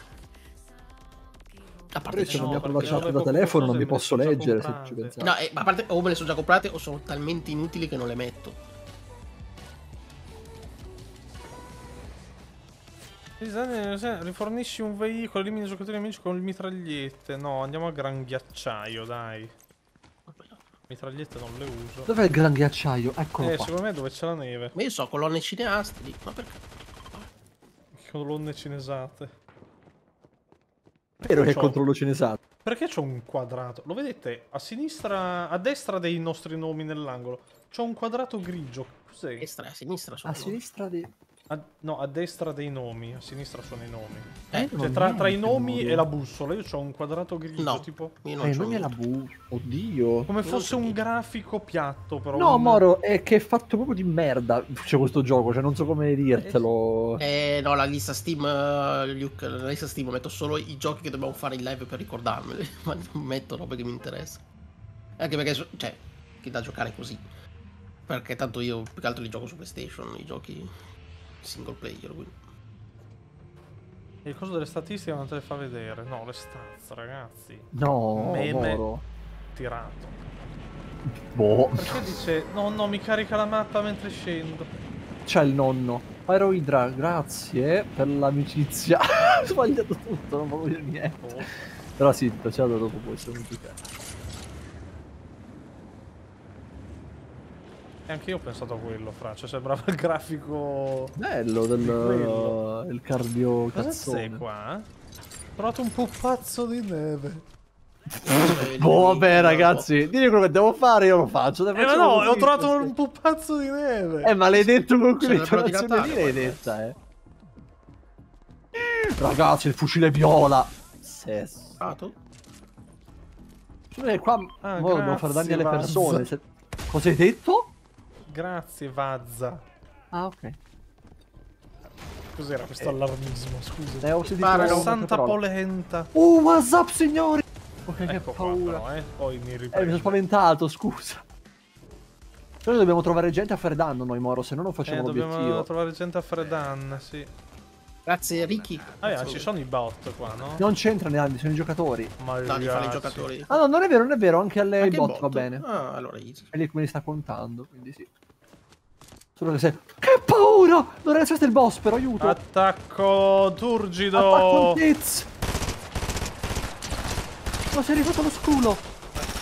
Speaker 4: A parte
Speaker 9: se non mi
Speaker 1: perché
Speaker 9: chat
Speaker 1: robe
Speaker 9: da telefono non mi posso leggere se ci pensate.
Speaker 4: No, eh, ma a parte o me le sono già comprate o sono talmente inutili che non le metto.
Speaker 1: Esatto, Rifornisci un veicolo, elimini i giocatori amici con le mitragliette. No, andiamo a gran ghiacciaio, dai. Mitragliette non le uso.
Speaker 9: Dov'è il gran ghiacciaio? Eccolo
Speaker 1: Eh,
Speaker 9: qua.
Speaker 1: secondo me dove c'è la neve.
Speaker 4: Ma io so, colonne cineaste, dico, ma perché?
Speaker 1: Colonne cinesate.
Speaker 9: Vero che è controllo cinesato.
Speaker 1: Perché c'ho un quadrato? Lo vedete? A sinistra, a destra dei nostri nomi nell'angolo. C'ho un quadrato grigio.
Speaker 4: A
Speaker 1: Cos'è?
Speaker 4: destra e a sinistra.
Speaker 9: A sinistra di...
Speaker 1: A, no, a destra dei nomi, a sinistra sono i nomi.
Speaker 4: Eh?
Speaker 1: Cioè, tra, tra i nomi e la bussola, io ho un quadrato grigio,
Speaker 4: No.
Speaker 1: tipo.
Speaker 4: Io non
Speaker 9: Eh,
Speaker 4: c'ho
Speaker 9: non è la
Speaker 4: niente.
Speaker 9: bu... Oddio.
Speaker 1: Come
Speaker 4: Non
Speaker 1: fosse un grafico piatto, però.
Speaker 9: No,
Speaker 1: un-
Speaker 9: Moro, è che è fatto proprio di merda. C'è questo gioco, cioè non so come dirtelo.
Speaker 4: Eh no, la lista Steam, eh, Luke, la lista Steam metto solo i giochi che dobbiamo fare in live per ricordarmeli, ma non metto robe che mi interessano. Anche perché, cioè, che da giocare così. Perché tanto io più che altro li gioco su PlayStation, i giochi single player, quindi.
Speaker 1: Il coso delle statistiche non te le fa vedere. No, le stats, ragazzi.
Speaker 9: No,
Speaker 1: Meme.
Speaker 9: Moro.
Speaker 1: Tirato.
Speaker 9: Boh.
Speaker 1: Perché dice, no, no, mi carica la mappa mentre scendo.
Speaker 9: C'è il nonno. Pyroidra, grazie per l'amicizia. Ho sbagliato tutto, non voglio dire niente.
Speaker 1: Oh.
Speaker 9: Però sì, dato dopo questo. non ti
Speaker 1: E anche io ho pensato a quello, fra. Cioè, sembrava il grafico.
Speaker 9: Bello del
Speaker 1: quello.
Speaker 9: il cardio
Speaker 1: Cosa
Speaker 9: cazzone.
Speaker 1: c'è qua? Ho trovato un pupazzo di neve.
Speaker 4: Eh,
Speaker 9: Boh, vabbè, ragazzi, dimmi quello che devo fare, io lo faccio. Dai,
Speaker 1: Eh, ma no, ho trovato un pupazzo di neve.
Speaker 9: Eh, maledetto con
Speaker 4: di
Speaker 9: intonazioni
Speaker 4: Natale,
Speaker 9: lì l'hai detta, eh. Ragazzi, il fucile viola. Sesso.
Speaker 4: Ah, tu?
Speaker 9: Cioè, qua
Speaker 1: Ah,
Speaker 9: mo dobbiamo fare danni alle
Speaker 1: grazie,
Speaker 9: persone. Se- Cosa hai detto?
Speaker 1: Grazie, Vazza.
Speaker 9: Ah, ok.
Speaker 1: Cos'era questo allarmismo? Scusa.
Speaker 9: Eh, ho sentito.
Speaker 1: Santa polenta.
Speaker 9: Uh, what's up, signori? Ok, che
Speaker 1: Ecco qua,
Speaker 9: paura.
Speaker 1: però, eh. Poi mi
Speaker 9: Eh, mi
Speaker 1: riprendo.
Speaker 9: sono spaventato, scusa. Però dobbiamo trovare gente a fare danno noi, Moro, se no non
Speaker 1: Eh,
Speaker 9: facciamo
Speaker 1: dobbiamo
Speaker 9: l'obiettivo.
Speaker 1: trovare gente a fare danni, sì.
Speaker 4: Grazie, Ricky.
Speaker 1: Ah, yeah, ci sono i bot qua, no?
Speaker 9: Non c'entra neanche, sono i giocatori.
Speaker 1: Ma
Speaker 4: No, li fanno i giocatori.
Speaker 9: Ah, no, non è vero, non è vero, anche alle
Speaker 4: Anche il
Speaker 9: bot, va bene.
Speaker 4: Ah, allora easy.
Speaker 9: È lì come li sta contando, quindi sì. Solo che paura! Non questo il boss, però aiuto!
Speaker 1: Attacco turgido.
Speaker 9: Attacco Tiz! Ma sei arrivato allo scudo!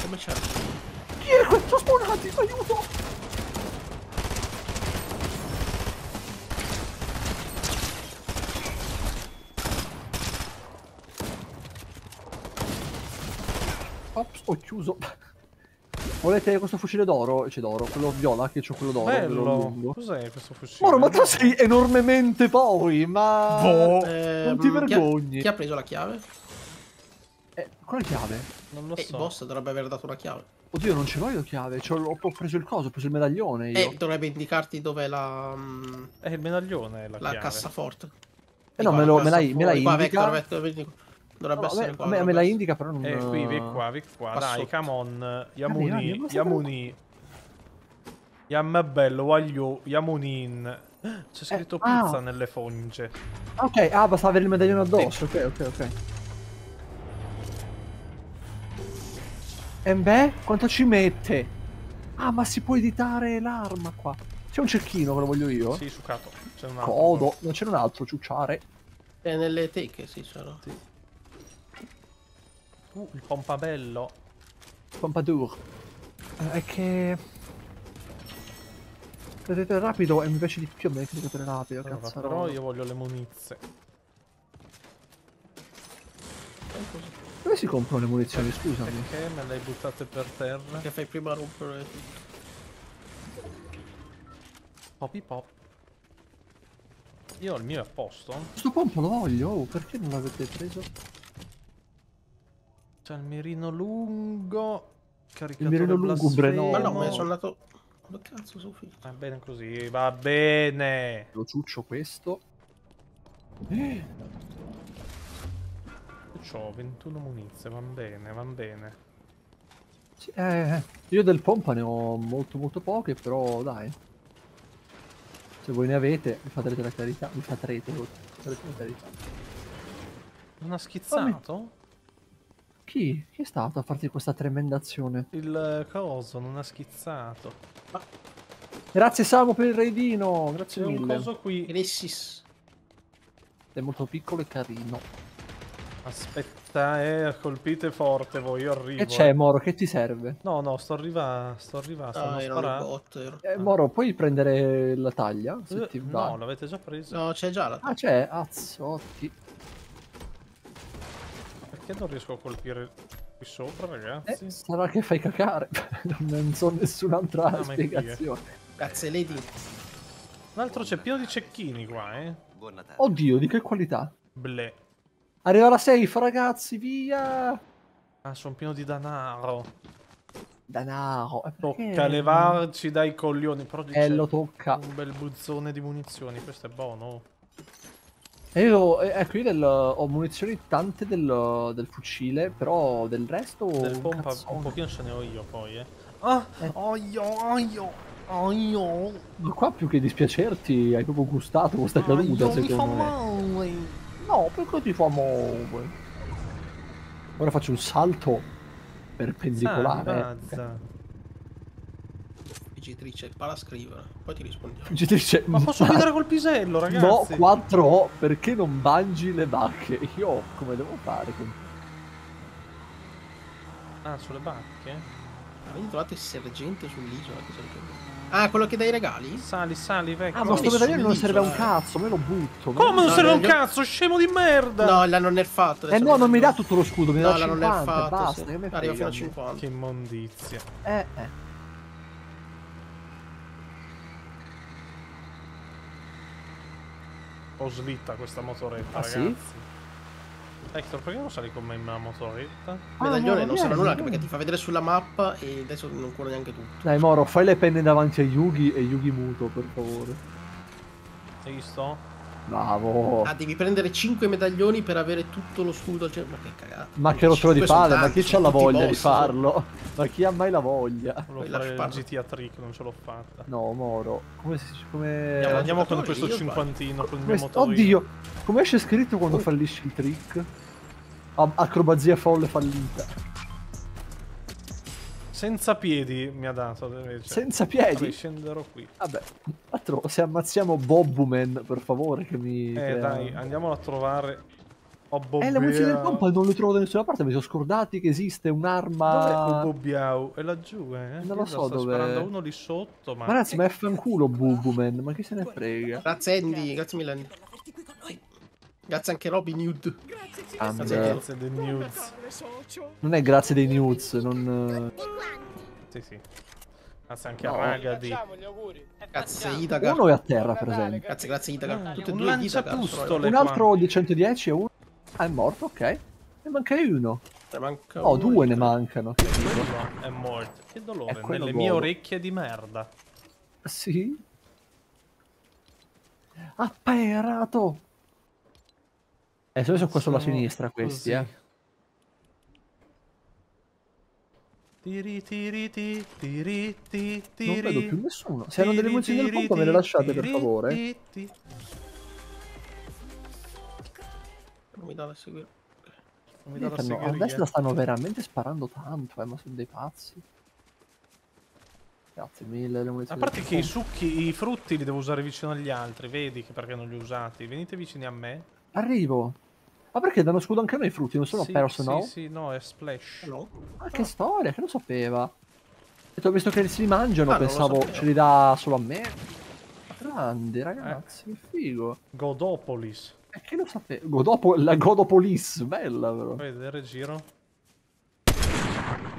Speaker 4: Come c'è?
Speaker 9: Chi è questo? Spawnati! Aiuto! Ops, ho chiuso. Volete questo fucile d'oro? C'è d'oro, quello viola, che c'ho quello d'oro, quello
Speaker 1: Bello.
Speaker 9: lungo.
Speaker 1: Cos'è questo fucile?
Speaker 9: Moro, ma tu sei enormemente poi, ma...
Speaker 1: Boh.
Speaker 4: Eh,
Speaker 9: Non ti
Speaker 4: chi ha-
Speaker 9: vergogni.
Speaker 4: Chi ha preso la chiave?
Speaker 9: Eh, qual è la chiave?
Speaker 1: Non lo
Speaker 4: Eh, il
Speaker 1: so.
Speaker 4: boss dovrebbe aver dato una chiave.
Speaker 9: Oddio, non ce l'ho io chiave, c'ho- ho, ho preso il coso, ho preso il medaglione io.
Speaker 4: Eh, dovrebbe indicarti dov'è la, mm,
Speaker 1: Eh, il medaglione è la,
Speaker 4: la
Speaker 1: chiave.
Speaker 4: cassaforte.
Speaker 9: Eh no, me, lo-
Speaker 4: la
Speaker 9: me la,
Speaker 4: cassaforte.
Speaker 9: me la
Speaker 4: Di qua,
Speaker 9: indica.
Speaker 4: Vector, Vector, Dovrebbe
Speaker 9: No, a
Speaker 4: essere
Speaker 9: me,
Speaker 4: qua.
Speaker 9: a me- la indica, però non...
Speaker 1: Eh, qui, vi qua, vi qua.
Speaker 4: Qua
Speaker 1: Dai,
Speaker 4: sotto.
Speaker 1: come on.
Speaker 9: Andiamo,
Speaker 1: Yamuni, Yamuni. Yam bello, waglio, Yamunin. C'è scritto
Speaker 9: ah.
Speaker 1: pizza nelle fonge.
Speaker 9: Ah, Ok, ah, basta avere il medaglione addosso. Ok, ok, ok. E beh, quanto ci mette? Ah, ma si può editare l'arma qua. C'è un cecchino che lo voglio io?
Speaker 1: Sì, succato. C'è un altro.
Speaker 9: Codo, non c'è un altro, ciucciare.
Speaker 4: È nelle teche, sì, c'era.
Speaker 1: Uh, il pompabello.
Speaker 9: Pompadour. Eh, È che... Credete rapido e mi piace di più a me il creditore rapido,
Speaker 1: Allora,
Speaker 9: cazzo.
Speaker 1: però io voglio le munizie.
Speaker 9: Dove si comprano le munizioni, scusami?
Speaker 1: Perché me le hai buttate per terra?
Speaker 4: Che fai prima a rompere tutto.
Speaker 1: Poppy pop. Io il mio è a posto.
Speaker 9: Questo pompo lo voglio, oh, perché non l'avete preso?
Speaker 1: C'è il mirino lungo. Caricatore
Speaker 9: mirino lungo, Breno.
Speaker 4: Ma
Speaker 1: blasfemo.
Speaker 4: no, ne sono andato. Dove cazzo sono finito?
Speaker 1: Va bene così, va bene.
Speaker 9: Lo ciuccio questo. Eh,
Speaker 1: Ho 21 munizie, van bene, van bene.
Speaker 9: sì, eh, io del pompa ne ho molto molto poche, però dai. Se voi ne avete, mi farete la carità. Mi farete, mi farete la carità.
Speaker 1: Non ha schizzato?
Speaker 9: Chi? Chi è stato a farti questa tremenda azione?
Speaker 1: Il coso non ha schizzato.
Speaker 9: Grazie Samu per il raidino,
Speaker 1: C'è
Speaker 9: grazie
Speaker 1: un
Speaker 9: mille.
Speaker 1: coso qui.
Speaker 4: Gressis.
Speaker 9: È molto piccolo e carino.
Speaker 1: Aspetta, eh, colpite forte voi, io arrivo.
Speaker 9: Che c'è
Speaker 1: eh.
Speaker 9: Moro? Che ti serve?
Speaker 1: No, no, sto arrivando, sto arrivando,
Speaker 4: Ah,
Speaker 1: sparando.
Speaker 9: Eh, Moro, puoi prendere la taglia? Se
Speaker 1: Eh,
Speaker 9: ti va.
Speaker 1: no, l'avete già preso?
Speaker 4: No, c'è già la.
Speaker 9: Ah, c'è, azzotti.
Speaker 1: Perché non riesco a colpire qui sopra,
Speaker 9: Eh,
Speaker 1: ragazzi?
Speaker 9: sarà che fai cacare. non so nessun'altra
Speaker 1: eh.
Speaker 9: spiegazione.
Speaker 4: Grazie, Lady.
Speaker 1: Un altro c'è pieno di cecchini qua, eh.
Speaker 7: Buon Natale.
Speaker 9: Oddio, di che qualità?
Speaker 1: Ble.
Speaker 9: Arriva la safe, ragazzi, via!
Speaker 1: Ah, sono pieno di danaro.
Speaker 9: Danaro. eh,
Speaker 1: Tocca levarci dai coglioni. Però
Speaker 9: Eh, lo tocca.
Speaker 1: un bel buzzone di munizioni. Questo è buono.
Speaker 9: E io, eh, ecco, io del- ho munizioni tante del, del fucile, però del resto...
Speaker 1: Del
Speaker 9: un
Speaker 1: pompa un pochino ce ne ho io poi, eh. Ah,
Speaker 9: Eh.
Speaker 1: oio, oio, oio.
Speaker 9: Ma qua più che dispiacerti hai proprio gustato questa caduta, secondo me.
Speaker 1: male.
Speaker 9: No, perché ti fa male? Ora faccio un salto perpendicolare.
Speaker 1: Sanvazza.
Speaker 4: Vincitrice, pala scrivere, poi ti rispondiamo.
Speaker 9: Vincitrice,
Speaker 1: Ma posso guidare col pisello, ragazzi?
Speaker 9: No, 4 perché non mangi le vacche? Io come devo fare?
Speaker 1: Ah, sulle bacche?
Speaker 4: Avete trovato il sergente sull'isola? Ah, quello che dai i regali?
Speaker 1: Sali, sali, vecchio.
Speaker 9: Ah, ma sto
Speaker 4: messo
Speaker 9: medaglione non serve a un cazzo, me lo butto.
Speaker 1: Come non
Speaker 4: No,
Speaker 1: serve un
Speaker 4: no,
Speaker 1: cazzo, scemo di merda!
Speaker 4: No, l'hanno nerfato.
Speaker 9: Eh no, non mi dà tutto lo scudo, mi
Speaker 4: No,
Speaker 9: dà
Speaker 4: l'hanno
Speaker 9: 50 e
Speaker 4: nerfato.
Speaker 9: basta,
Speaker 4: sì.
Speaker 9: che me
Speaker 4: Arriva fino a
Speaker 9: frega.
Speaker 4: 50.
Speaker 1: Che immondizia.
Speaker 9: Eh, eh.
Speaker 1: Ho slitta questa motoretta,
Speaker 9: Ah, sì?
Speaker 1: ragazzi. Hector, perché non sali con me in una motoretta?
Speaker 4: Il medaglione
Speaker 9: Ah,
Speaker 4: non serve a nulla perché ti fa vedere sulla mappa e adesso non cuore neanche tutto.
Speaker 9: Dai Moro, fai le penne davanti a Yugi e Yugi muto, per favore.
Speaker 1: Hai visto?
Speaker 9: Bravo.
Speaker 4: Ah, devi prendere 5 medaglioni per avere tutto lo scudo. Ma che cagata.
Speaker 9: Ma che rottura di palle, ma chi c'ha
Speaker 4: sono
Speaker 9: la voglia di
Speaker 4: boss.
Speaker 9: farlo? Ma chi ha mai la voglia?
Speaker 1: Volevo fare il. GTA trick, non ce l'ho fatta.
Speaker 9: No, Moro, come si... come...
Speaker 1: Andiamo, andiamo con questo cinquantino, con il mio motorino.
Speaker 9: Oddio, come esce scritto quando fallisci il trick? Acrobazia folle fallita.
Speaker 1: Senza piedi mi ha dato invece.
Speaker 9: Senza piedi?
Speaker 1: scenderò qui.
Speaker 9: Vabbè, altro, se ammazziamo Bobuman, per favore, che mi...
Speaker 1: Eh
Speaker 9: crea-
Speaker 1: dai, andiamolo a trovare. Oh,
Speaker 9: Eh, le munizioni del pompa non le trovo da nessuna parte, mi sono scordati che esiste
Speaker 1: Dov'è
Speaker 9: un'arma...
Speaker 1: Bobbiau? È laggiù, eh?
Speaker 9: Non lo so
Speaker 1: sto
Speaker 9: dove-
Speaker 1: sparando uno lì sotto, ma...
Speaker 9: Ma ragazzi, ma è fanculo Bubuman, ma chi se ne frega?
Speaker 4: Grazie Andy, grazie mille Andy. Grazie anche Robin Hood.
Speaker 9: Ah,
Speaker 4: Grazie.
Speaker 1: Grazie del news.
Speaker 9: non è grazie dei news, non...
Speaker 1: Sì, sì. Grazie anche
Speaker 9: No.
Speaker 1: a Magadi.
Speaker 4: Grazie Idaga.
Speaker 9: Uno è a terra, per esempio.
Speaker 4: Grazie, grazie Idaga. Tutte e
Speaker 1: un
Speaker 4: due
Speaker 1: lanciapistole.
Speaker 9: Un altro di 110 e uno... Ah, è morto, ok. Ne manca uno.
Speaker 4: Ne manca
Speaker 9: Oh,
Speaker 4: uno.
Speaker 9: due ne mancano. Che.
Speaker 1: Quello è morto. Che dolore, nelle mie
Speaker 9: nuovo.
Speaker 1: orecchie di merda.
Speaker 9: Sì. Apperato. Eh, se sono qua sulla
Speaker 1: Sono
Speaker 9: sinistra questi,
Speaker 1: così.
Speaker 9: eh.
Speaker 1: Tiri tiri ti, tiri ti,
Speaker 9: Non
Speaker 1: tiri.
Speaker 9: vedo più nessuno. Se hanno delle
Speaker 1: Tiri,
Speaker 9: munizioni del
Speaker 1: tiri,
Speaker 9: pompa me le lasciate, per
Speaker 1: tiri,
Speaker 9: favore.
Speaker 4: Non mi dà da seguire.
Speaker 1: Non mi dà la
Speaker 9: Stanno- a destra stanno veramente sparando tanto, eh, ma sono dei pazzi. Grazie mille, le
Speaker 1: A
Speaker 9: munizioni
Speaker 1: parte
Speaker 9: del
Speaker 1: che i succhi, i frutti li devo usare vicino agli altri, vedi che perché non li ho usati. Venite vicini a me.
Speaker 9: Arrivo. Ma perché danno scudo anche a noi i frutti, non sono
Speaker 1: sì,
Speaker 9: personal?
Speaker 1: Sì, sì, no, è splash.
Speaker 4: No.
Speaker 9: Ah, che storia, che lo sapeva. Ho detto, visto che si mangiano,
Speaker 4: Ah,
Speaker 9: pensavo ce li dà solo a me. Grandi, ragazzi, che figo.
Speaker 1: Godopolis.
Speaker 9: E che lo sapevo? Godopo- la Godopolis, bella però.
Speaker 1: Fai vedere giro.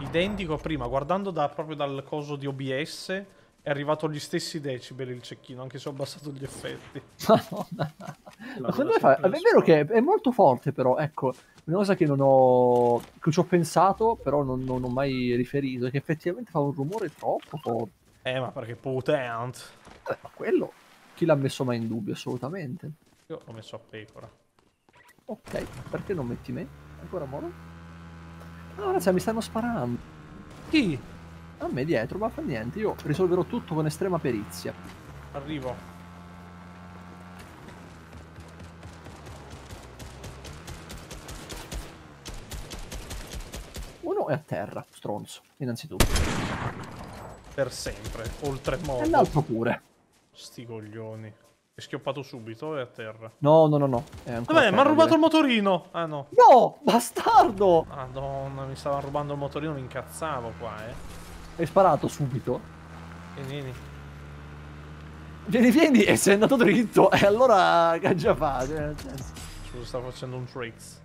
Speaker 1: Identico a prima, guardando da, proprio dal coso di OBS, è arrivato agli stessi decibel il cecchino, anche se ho abbassato gli effetti.
Speaker 9: Madonna. Ma secondo me fa... È vero che è molto forte però, ecco, una cosa che non ho... che ci ho pensato, però non, non ho mai riferito, è che effettivamente fa un rumore troppo forte.
Speaker 1: Eh, ma perché potente.
Speaker 9: Eh, ma quello, chi l'ha messo mai in dubbio, assolutamente.
Speaker 1: Io l'ho messo a pecora.
Speaker 9: Ok, perché non metti me? Ancora moro? No, ragazzi, mi stanno sparando.
Speaker 1: Chi?
Speaker 9: A me dietro, ma fa niente, io risolverò tutto con estrema perizia.
Speaker 1: Arrivo.
Speaker 9: Uno è a terra, stronzo, innanzitutto.
Speaker 1: Per sempre, oltre
Speaker 9: E
Speaker 1: modo.
Speaker 9: l'altro pure.
Speaker 1: Sti coglioni. È schioppato subito e è a terra.
Speaker 9: No, no, no, no.
Speaker 1: Vabbè, mi ha rubato il motorino. Ah no.
Speaker 9: No, bastardo!
Speaker 1: Madonna, mi stavano rubando il motorino, mi incazzavo qua, eh.
Speaker 9: Hai sparato subito.
Speaker 1: Vieni, vieni.
Speaker 9: Vieni, vieni, e sei andato dritto. E allora che già fa? Cioè, nel senso,
Speaker 1: Scusa, stavo facendo un tricks.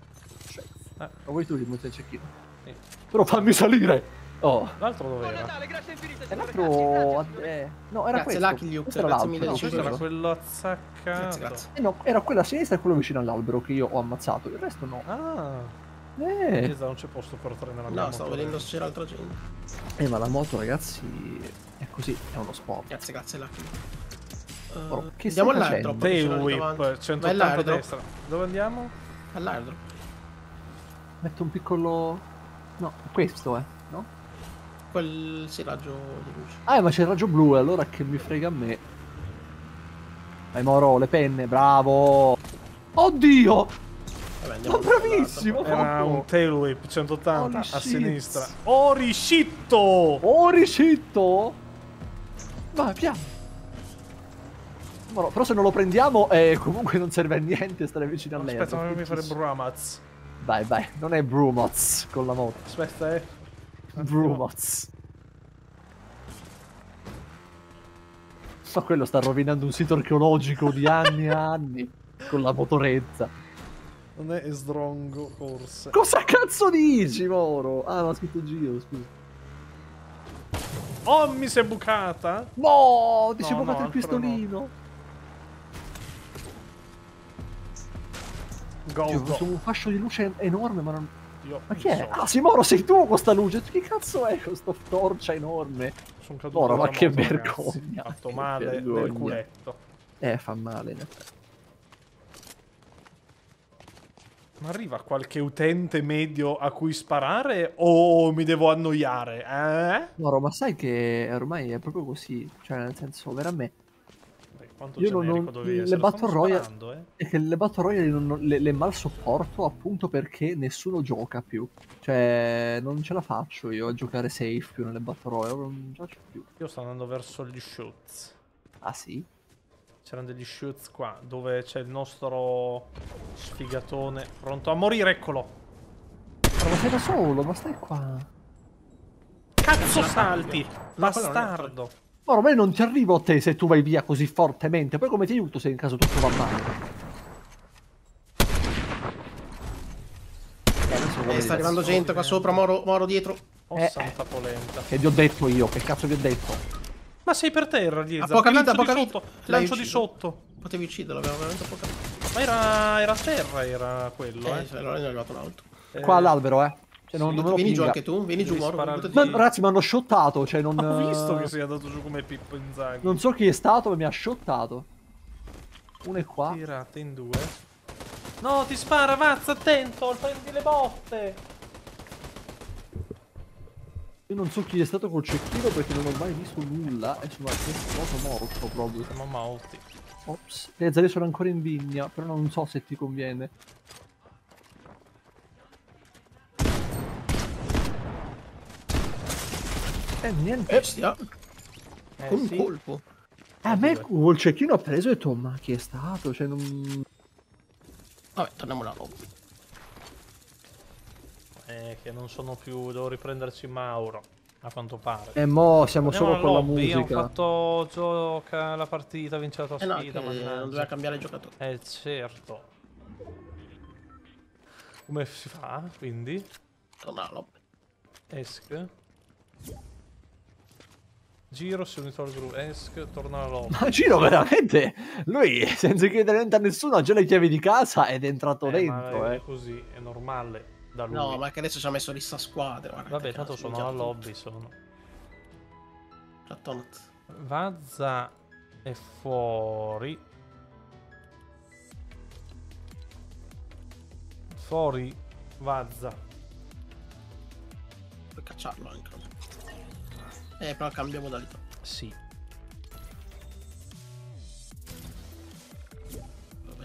Speaker 9: Lo vuoi tu il cecchino?
Speaker 1: Sì.
Speaker 9: Però fammi salire. Oh,
Speaker 1: L'altro dov'era?
Speaker 9: e l'altro... eh, no, era
Speaker 4: Grazie,
Speaker 9: questo.
Speaker 4: Luke,
Speaker 9: Questo era l'altro. no,
Speaker 1: Questo era
Speaker 9: era-
Speaker 1: quello azaccato.
Speaker 4: Grazie, grazie.
Speaker 9: Eh no, era quella a sinistra e quello vicino all'albero che io ho ammazzato. Il resto no.
Speaker 1: Ah,
Speaker 9: Eh,
Speaker 1: non c'è posto per tre nella mia
Speaker 4: No, stavo
Speaker 1: moto.
Speaker 4: vedendo se c'era altra gente.
Speaker 9: eh, ma la moto, ragazzi, è così, è uno sport.
Speaker 4: Grazie, grazie, Lucky.
Speaker 9: Oh,
Speaker 4: Uh,
Speaker 9: che
Speaker 4: andiamo all'airdrop.
Speaker 9: facendo?
Speaker 4: che ce
Speaker 1: Tail
Speaker 4: l'ho lì
Speaker 1: whip,
Speaker 4: davanti. Vai
Speaker 1: 180 a destra. Dove andiamo?
Speaker 4: All'airdrop.
Speaker 9: Metto un piccolo... No, questo è, no?
Speaker 4: Quel sì, raggio di luce.
Speaker 9: Ah, ma c'è il raggio blu, e allora che mi frega a me. Vai Moro, le penne, bravo! Oddio!
Speaker 4: Vabbè,
Speaker 9: Ma bravissimo!
Speaker 1: Era un tail whip 180
Speaker 9: Holy
Speaker 1: a
Speaker 9: shit.
Speaker 1: sinistra. Riscitto!
Speaker 9: Oh, ricitto! Vai, piano! Però se non lo prendiamo, eh, comunque non serve a niente stare vicino a lei.
Speaker 1: Aspetta, non mi fare Brumaz.
Speaker 9: Vai, vai, non è Brumoz con la moto.
Speaker 1: Aspetta, eh.
Speaker 9: Brumoz. Ma quello sta rovinando un sito archeologico di anni e anni con la motorezza.
Speaker 1: Non è Sdrongo, forse.
Speaker 9: Cosa cazzo dici, Moro? Ah, ma ha scritto Giro, scusa.
Speaker 1: Oh, mi si è bucata.
Speaker 9: No, ti sei
Speaker 1: No,
Speaker 9: bucato
Speaker 1: no,
Speaker 9: il pistolino.
Speaker 1: Go,
Speaker 9: Dio, ho
Speaker 1: go.
Speaker 9: avuto un fascio di luce enorme, ma non...
Speaker 1: Io
Speaker 9: Ma chi è?
Speaker 1: so,
Speaker 9: Ah, Simoro, sei tu con sta luce? Che cazzo è questa torcia enorme?
Speaker 1: sono caduto
Speaker 9: Moro, ma che
Speaker 1: moto,
Speaker 9: vergogna,
Speaker 1: fatto male nel
Speaker 9: vergogna.
Speaker 1: culetto.
Speaker 9: Eh, fa male, in effetti.
Speaker 1: Ma arriva qualche utente medio a cui sparare o mi devo annoiare? Eh?
Speaker 9: Moro, ma sai che ormai è proprio così? Cioè, nel senso, veramente...
Speaker 1: Quanto
Speaker 9: Io non-
Speaker 1: dovevi
Speaker 9: le.
Speaker 1: Lo
Speaker 9: Battle Royale-
Speaker 1: eh.
Speaker 9: è che le Battle Royale non- le, le mal sopporto appunto perché nessuno gioca più. Cioè, non ce la faccio io a giocare safe più nelle Battle Royale, non ce la faccio più.
Speaker 1: Io sto andando verso gli shoots.
Speaker 9: Ah sì?
Speaker 1: C'erano degli shoots qua dove c'è il nostro sfigatone pronto a morire, eccolo.
Speaker 9: Ma, sei da solo, ma stai qua.
Speaker 1: Cazzo salti, bastardo.
Speaker 9: Ma ormai non ti arrivo a te se tu vai via così fortemente. Poi come ti aiuto se in caso tutto va male? Eh,
Speaker 4: Eh, sta arrivando gente qua sopra, Moro, Moro dietro.
Speaker 1: Oh,
Speaker 9: Eh.
Speaker 1: santa polenta.
Speaker 9: Che vi ho detto io, che cazzo vi ho detto?
Speaker 1: Ma sei per terra, Lieza.
Speaker 4: Ha poca vita,
Speaker 1: lancio
Speaker 4: poca
Speaker 1: di
Speaker 4: vita.
Speaker 1: sotto. Ti lancio di sotto.
Speaker 4: Potevi ucciderlo, aveva veramente poca vita.
Speaker 1: Ma era, era a terra, era quello,
Speaker 4: Eh,
Speaker 1: eh.
Speaker 4: allora è arrivato altro.
Speaker 1: Eh,
Speaker 9: Qua all'albero, eh. Cioè, non,
Speaker 1: sì,
Speaker 9: non
Speaker 4: Vieni giù anche tu, vieni giù,
Speaker 1: Devi
Speaker 4: Moro.
Speaker 1: sparare
Speaker 4: buttati
Speaker 9: Ma
Speaker 4: giù.
Speaker 9: ragazzi, mi hanno shottato, cioè non...
Speaker 1: Ho visto che
Speaker 9: eh,
Speaker 1: sei andato giù come Pippo Inzaghi.
Speaker 9: Non so chi è stato, ma mi ha shottato. Uno è qua.
Speaker 1: Tirate in due. No, ti spara, Vazza, attento, prendi le botte.
Speaker 9: Io non so chi è stato col cecchino perché non ho mai visto nulla e sono questo morto proprio.
Speaker 1: Siamo molti.
Speaker 9: Ops. Le azzarre sono ancora in vigna, però non so se ti conviene. Eh, niente.
Speaker 4: Bestia,
Speaker 1: Eh,
Speaker 4: con un
Speaker 1: sì.
Speaker 4: colpo.
Speaker 9: a me col cecchino ho preso e ho detto, ma chi è stato? Cioè, non...
Speaker 4: Vabbè, torniamo alla lobby.
Speaker 1: Eh, che non sono più... Devo riprenderci Mauro, a quanto pare.
Speaker 9: E mo siamo
Speaker 1: Andiamo
Speaker 9: solo con la musica.
Speaker 1: Hanno fatto gioca la partita, vince la
Speaker 4: Eh no,
Speaker 1: sfida,
Speaker 4: che
Speaker 1: mannaggia.
Speaker 4: non doveva cambiare giocatore.
Speaker 1: Eh certo. Come si fa? Quindi
Speaker 4: Torna alla lobby.
Speaker 1: esc. Giro, si è unito al gruppo. Esc, torna alla lobby.
Speaker 9: Ma Gino veramente, lui senza chiedere niente a nessuno ha già le chiavi di casa ed è entrato
Speaker 1: Eh, ma
Speaker 9: dentro,
Speaker 1: è
Speaker 9: eh.
Speaker 1: così, è normale da lui.
Speaker 4: No, ma che adesso ci ha messo lista squadra. guarda
Speaker 1: Vabbè, tanto sono alla lobby, sono.
Speaker 4: Rattonat.
Speaker 1: Vazza è fuori. Fuori Vazza.
Speaker 4: Puoi cacciarlo anche. Eh, però cambia modalità.
Speaker 1: Sì.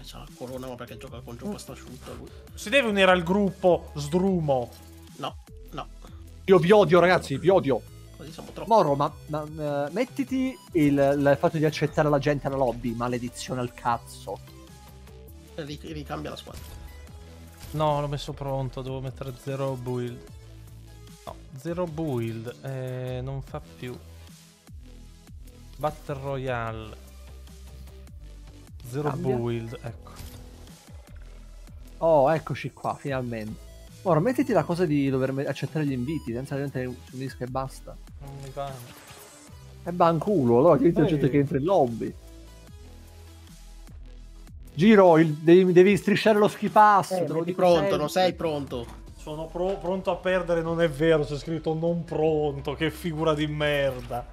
Speaker 4: C'ha la corona, ma perché gioca con gioco asciutto lui.
Speaker 1: Si deve unire al gruppo, Sdrumo.
Speaker 4: No, no.
Speaker 9: Io vi odio ragazzi, vi odio.
Speaker 4: Così siamo troppo.
Speaker 9: Moro, ma, ma, eh, mettiti il, il fatto di accettare la gente alla lobby, maledizione al cazzo.
Speaker 4: Ric- ricambia la squadra.
Speaker 1: No, l'ho messo pronto, devo mettere zero build. No, zero build, eh, non fa più. Battle Royale. Zero build, ecco.
Speaker 9: Oh, eccoci qua, finalmente. Ora mettiti la cosa di dover accettare gli inviti senza la gente ci unisca e basta.
Speaker 1: Non mi va.
Speaker 9: E banculo, allora chiedi la gente che entra in lobby. Giro, il- devi, devi strisciare lo ski pass.
Speaker 4: Eh,
Speaker 9: te lo dico
Speaker 4: pronto,
Speaker 9: sempre.
Speaker 4: non sei pronto.
Speaker 1: Sono pro- pronto a perdere, non è vero, c'è scritto non pronto, che figura di merda.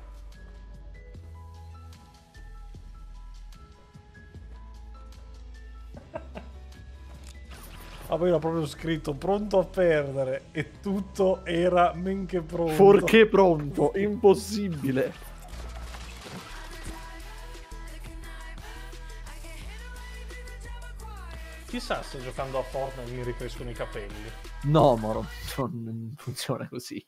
Speaker 1: Ah, poi era proprio scritto pronto a perdere e tutto era men che pronto.
Speaker 9: Forché pronto, impossibile.
Speaker 1: Chissà se giocando a Fortnite mi ricrescono i capelli.
Speaker 9: No, Moro, non, funziona così.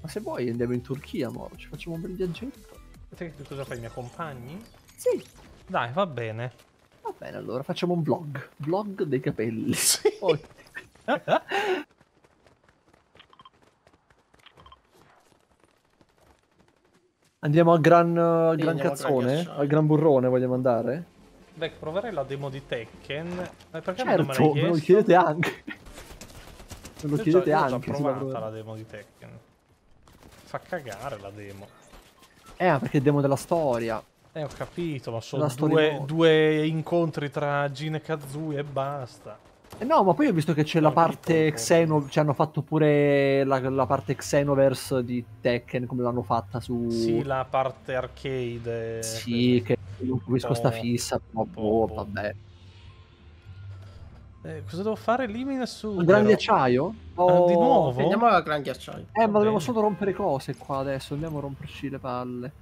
Speaker 9: Ma se vuoi andiamo in Turchia, Moro, ci facciamo un bel viaggetto.
Speaker 1: E te cosa fai, mi accompagni?
Speaker 9: Sì,
Speaker 1: Dai, va bene.
Speaker 9: va bene, allora facciamo un vlog. Vlog dei capelli. Poi- Andiamo al gran, al
Speaker 4: Sì,
Speaker 9: gran
Speaker 4: andiamo al gran
Speaker 9: cazzone?
Speaker 4: ghiacciaio.
Speaker 9: Al gran burrone vogliamo andare?
Speaker 1: Beh, proverei la demo di Tekken. Eh, perché non me
Speaker 9: Certo, me lo chiedete anche. Me lo
Speaker 1: Io
Speaker 9: chiedete
Speaker 1: io ho
Speaker 9: anche.
Speaker 1: già
Speaker 9: si va
Speaker 1: provata la demo di Tekken. Fa cagare la demo.
Speaker 9: Eh, ma perché è demo della storia.
Speaker 1: Eh, ho capito, ma sono due, due incontri tra Jin e Kazooie e basta.
Speaker 9: Eh no, ma poi ho visto che c'è la parte Xeno, ci hanno fatto pure la, la parte Xenoverse di Tekken, come l'hanno fatta su...
Speaker 1: Sì, la parte arcade.
Speaker 9: Sì, che non capisco sta fissa, ma boh,
Speaker 1: boh.
Speaker 9: vabbè.
Speaker 1: Eh, cosa devo fare lì? Nessuno.
Speaker 9: Un gran ghiacciaio?
Speaker 1: Ah, di nuovo?
Speaker 4: Andiamo al gran ghiacciaio.
Speaker 9: Eh, ma dobbiamo solo rompere cose qua adesso, andiamo a romperci le palle.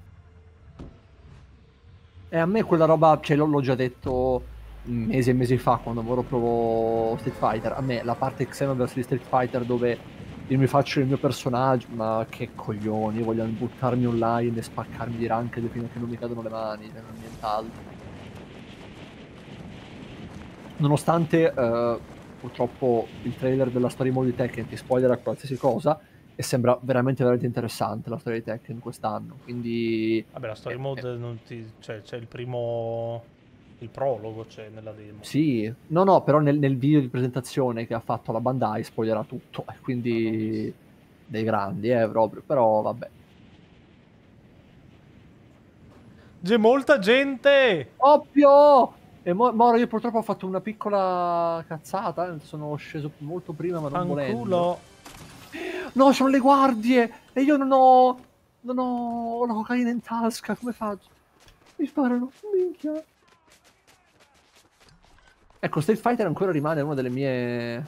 Speaker 9: E a me quella roba, cioè l'ho già detto mesi e mesi fa quando provo Street Fighter. A me la parte Xenoverse di Street Fighter dove io mi faccio il mio personaggio, ma che coglioni, vogliono buttarmi online e spaccarmi di ranked fino a che non mi cadono le mani, e non nient'altro. Nonostante eh, purtroppo il trailer della storia mode di Tekken ti spoilerà qualsiasi cosa e sembra veramente veramente interessante la storia di Tekken quest'anno, quindi
Speaker 1: Vabbè, la story
Speaker 9: Eh,
Speaker 1: mode non ti... cioè, c'è il primo... Il prologo c'è nella demo.
Speaker 9: Sì, no, no, però nel, nel video di presentazione che ha fatto la Bandai spoilerà tutto, e
Speaker 1: Ah,
Speaker 9: quindi dei grandi, eh, proprio, però vabbè.
Speaker 1: C'è molta gente!
Speaker 9: Ovvio! E mo- Moro, io purtroppo ho fatto una piccola cazzata, eh, sono sceso molto prima, ma non volendo. No, sono le guardie! E io non ho... non ho la cocaina in tasca, come faccio? Mi sparano, minchia. Ecco, Street Fighter ancora rimane una delle mie...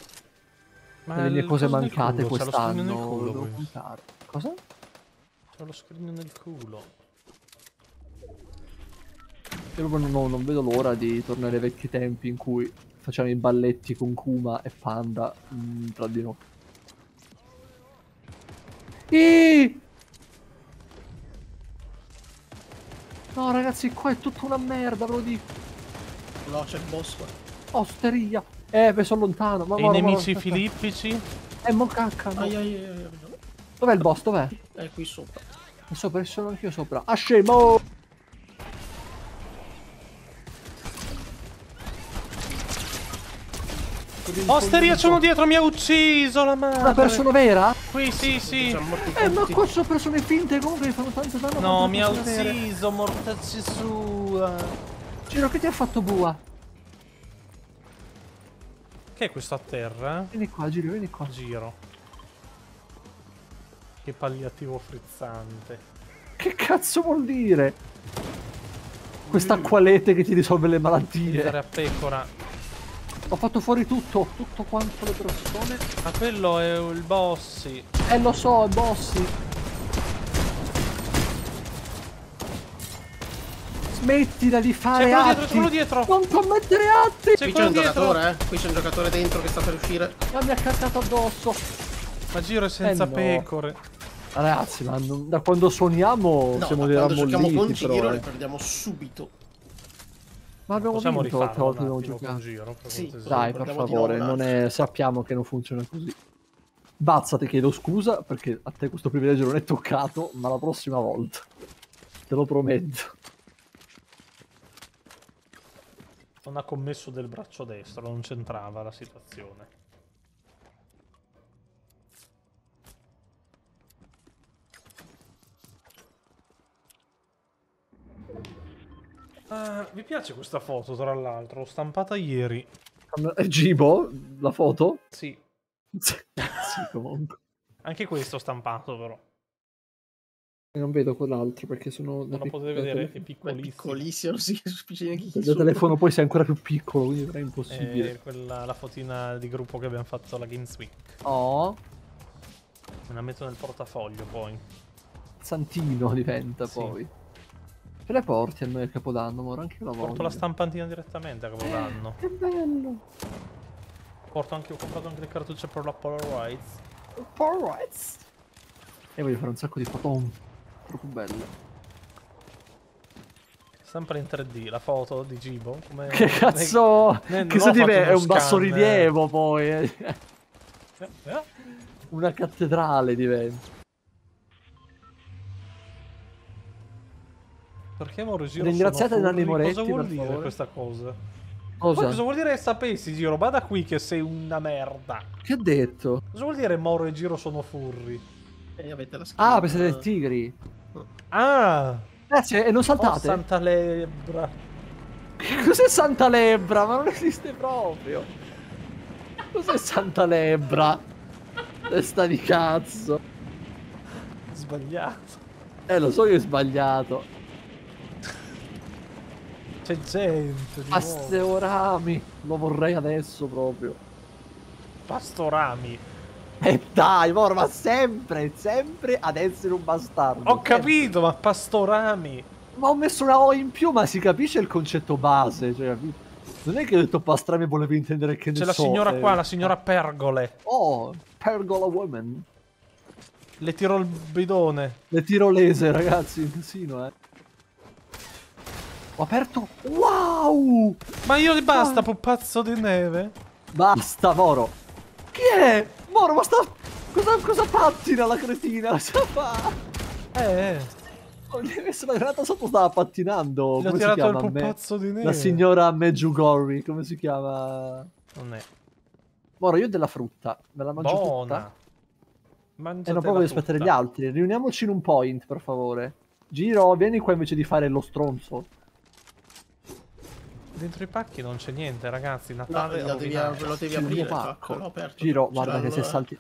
Speaker 1: Ma
Speaker 9: delle mie cose mancate
Speaker 1: culo,
Speaker 9: quest'anno.
Speaker 1: culo,
Speaker 9: Devo
Speaker 1: qui.
Speaker 9: puntare. Cosa?
Speaker 1: C'ho lo screen nel culo.
Speaker 9: Io proprio non, non vedo l'ora di tornare ai vecchi tempi in cui facevamo i balletti con Kuma e Panda mm, tra di noi. Ih! No ragazzi, qua è tutta una merda, ve lo dico.
Speaker 4: No, c'è il boss qua.
Speaker 9: Osteria. Eh, beh, sono lontano. Ma
Speaker 1: E i
Speaker 9: guarda,
Speaker 1: nemici
Speaker 9: guarda,
Speaker 1: filippici?
Speaker 9: Eh, mo cacca. no. Dov'è il boss? Dov'è?
Speaker 4: È qui sopra.
Speaker 9: È sopra, sono anch'io sopra. Ah, scemo!
Speaker 1: Osteria, sono dietro, mi ha ucciso la madre!
Speaker 9: Una persona vera?
Speaker 1: Qui, sì, sì.
Speaker 9: Eh, ma qua sono persone finte comunque che fanno tanto danno.
Speaker 1: No, mi ha ucciso, mortacci sua.
Speaker 9: Giro, che ti ha fatto Bua?
Speaker 1: Che è questo a terra?
Speaker 9: Vieni qua, Giro, vieni qua.
Speaker 1: Giro. Che palliativo frizzante.
Speaker 9: Che cazzo vuol dire? Quest'acqualete che ti risolve le
Speaker 1: Andare
Speaker 9: malattie.
Speaker 1: a pecora.
Speaker 9: Ho fatto fuori tutto, tutto quanto le persone.
Speaker 1: Ma quello è il bossi.
Speaker 9: Eh, lo so, bossi. Smettila di
Speaker 1: C'è
Speaker 9: fare
Speaker 1: quello dietro,
Speaker 9: atti.
Speaker 1: c'è quello dietro.
Speaker 9: Non commettere atti.
Speaker 1: C'è
Speaker 4: Qui c'è
Speaker 1: quello
Speaker 4: un
Speaker 1: dietro.
Speaker 4: giocatore, eh. Qui c'è un giocatore dentro che sta per uscire.
Speaker 9: Ma mi ha caccato addosso.
Speaker 1: Ma giro è senza
Speaker 9: Eh, no.
Speaker 1: pecore.
Speaker 9: Ragazzi, ma non- da quando suoniamo
Speaker 4: No,
Speaker 9: siamo dei
Speaker 4: quando giochiamo con
Speaker 9: rammolliti, però,
Speaker 4: Giro
Speaker 9: eh.
Speaker 4: le perdiamo subito.
Speaker 9: Ma abbiamo
Speaker 1: Possiamo
Speaker 9: vinto l'altra
Speaker 1: rifarlo
Speaker 9: volta abbiamo giocato.
Speaker 1: giro.
Speaker 4: Sì.
Speaker 9: Dai, per favore, non è... sappiamo che non funziona così. Bazza, ti chiedo scusa perché a te questo privilegio non è toccato, ma la prossima volta. Te lo prometto.
Speaker 1: Non ha commesso del braccio destro, non c'entrava la situazione. Ah, mi piace questa foto, tra l'altro, l'ho stampata ieri.
Speaker 9: È Gibo, la foto?
Speaker 1: Sì,
Speaker 9: sì, comunque.
Speaker 1: anche questo stampato però.
Speaker 9: Non vedo quell'altro perché sono...
Speaker 1: Non lo potete vedere, è piccolissimo.
Speaker 4: piccolissimo, non si capisce neanche chi
Speaker 9: Il telefono poi sei ancora più piccolo, quindi è impossibile.
Speaker 1: È quella, la fotina di gruppo che abbiamo fatto alla Games Week.
Speaker 9: Oh,
Speaker 1: Me la metto nel portafoglio poi.
Speaker 9: Santino diventa
Speaker 1: Sì.
Speaker 9: poi. Ce le porti a noi a Capodanno, amore, anche io la voglio.
Speaker 1: Porto la stampantina direttamente a Capodanno.
Speaker 9: Che bello.
Speaker 1: Porto anche, ho comprato anche le cartucce per la Polaroids.
Speaker 9: Alright. E voglio fare un sacco di foto. Troppo belle.
Speaker 1: Sempre in 3D, la foto di Gibo. Come...
Speaker 9: Che cazzo?
Speaker 1: ne-
Speaker 9: che so di me? È un basso
Speaker 1: scan.
Speaker 9: rilievo poi. eh.
Speaker 1: Eh, eh.
Speaker 9: Una cattedrale diventa.
Speaker 1: Perché Giro
Speaker 9: Ringraziate
Speaker 1: sono
Speaker 9: Nanni? Moretti,
Speaker 1: Cosa vuol
Speaker 9: per
Speaker 1: dire
Speaker 9: favore.
Speaker 1: questa cosa?
Speaker 9: Cosa?
Speaker 1: Poi cosa vuol dire che sapessi, Giro? Va da qui che sei una merda.
Speaker 9: Che ha detto?
Speaker 1: Cosa vuol dire Moro e Giro sono furri?
Speaker 4: Eh, avete la
Speaker 9: Ah,
Speaker 4: skin,
Speaker 9: pensate
Speaker 4: eh,
Speaker 9: dei tigri.
Speaker 1: Ah!
Speaker 9: Grazie, e non
Speaker 1: Oh,
Speaker 9: saltate.
Speaker 1: Santa Lebra.
Speaker 9: Cos'è Santa Lebra? Ma non esiste proprio. Cos'è Santa Lebra? Testa di cazzo.
Speaker 1: Sbagliato.
Speaker 9: Eh, lo so che ho sbagliato.
Speaker 1: C'è gente.
Speaker 9: Pastorami. Lo vorrei adesso proprio.
Speaker 1: Pastorami.
Speaker 9: E dai, moro, ma sempre, sempre ad essere un bastardo.
Speaker 1: Ho
Speaker 9: sempre.
Speaker 1: capito, ma Pastorami.
Speaker 9: Ma ho messo una O in più, ma si capisce il concetto base. Cioè, non è che ho detto pastrami volevo intendere che ne
Speaker 1: C'è la
Speaker 9: so,
Speaker 1: signora
Speaker 9: eh.
Speaker 1: qua, la signora Pergole.
Speaker 9: Oh, Pergola Woman.
Speaker 1: Le tiro il bidone.
Speaker 9: Le tirolese, ragazzi, un casino, eh. Ho aperto. Wow!
Speaker 1: Ma io li basta,
Speaker 9: Ah.
Speaker 1: pupazzo di neve.
Speaker 9: Basta, Moro. Chi è? Moro, ma sta. Cosa, cosa pattina la cretina? Cosa fa?
Speaker 1: Eh,
Speaker 9: Ho messo la granata sotto, stava pattinando.
Speaker 1: gli ho
Speaker 9: Come si
Speaker 1: tirato il pupazzo di neve.
Speaker 9: La signora Medjugorje, come si chiama?
Speaker 1: Non è.
Speaker 9: Moro, io ho della frutta. Me la mangio
Speaker 1: Buona.
Speaker 9: tutta.
Speaker 1: Mangiate
Speaker 9: E non proprio di aspettare gli altri. Riuniamoci in un point, per favore. Giro, vieni qua invece di fare lo stronzo.
Speaker 1: Dentro i pacchi non c'è niente, ragazzi.
Speaker 4: No,
Speaker 1: Natale
Speaker 4: lo devi, lo devi
Speaker 9: il
Speaker 4: aprire.
Speaker 9: mio pacco.
Speaker 4: Pacco, l'ho aperto.
Speaker 9: Giro, guarda che se
Speaker 4: eh.
Speaker 9: salti...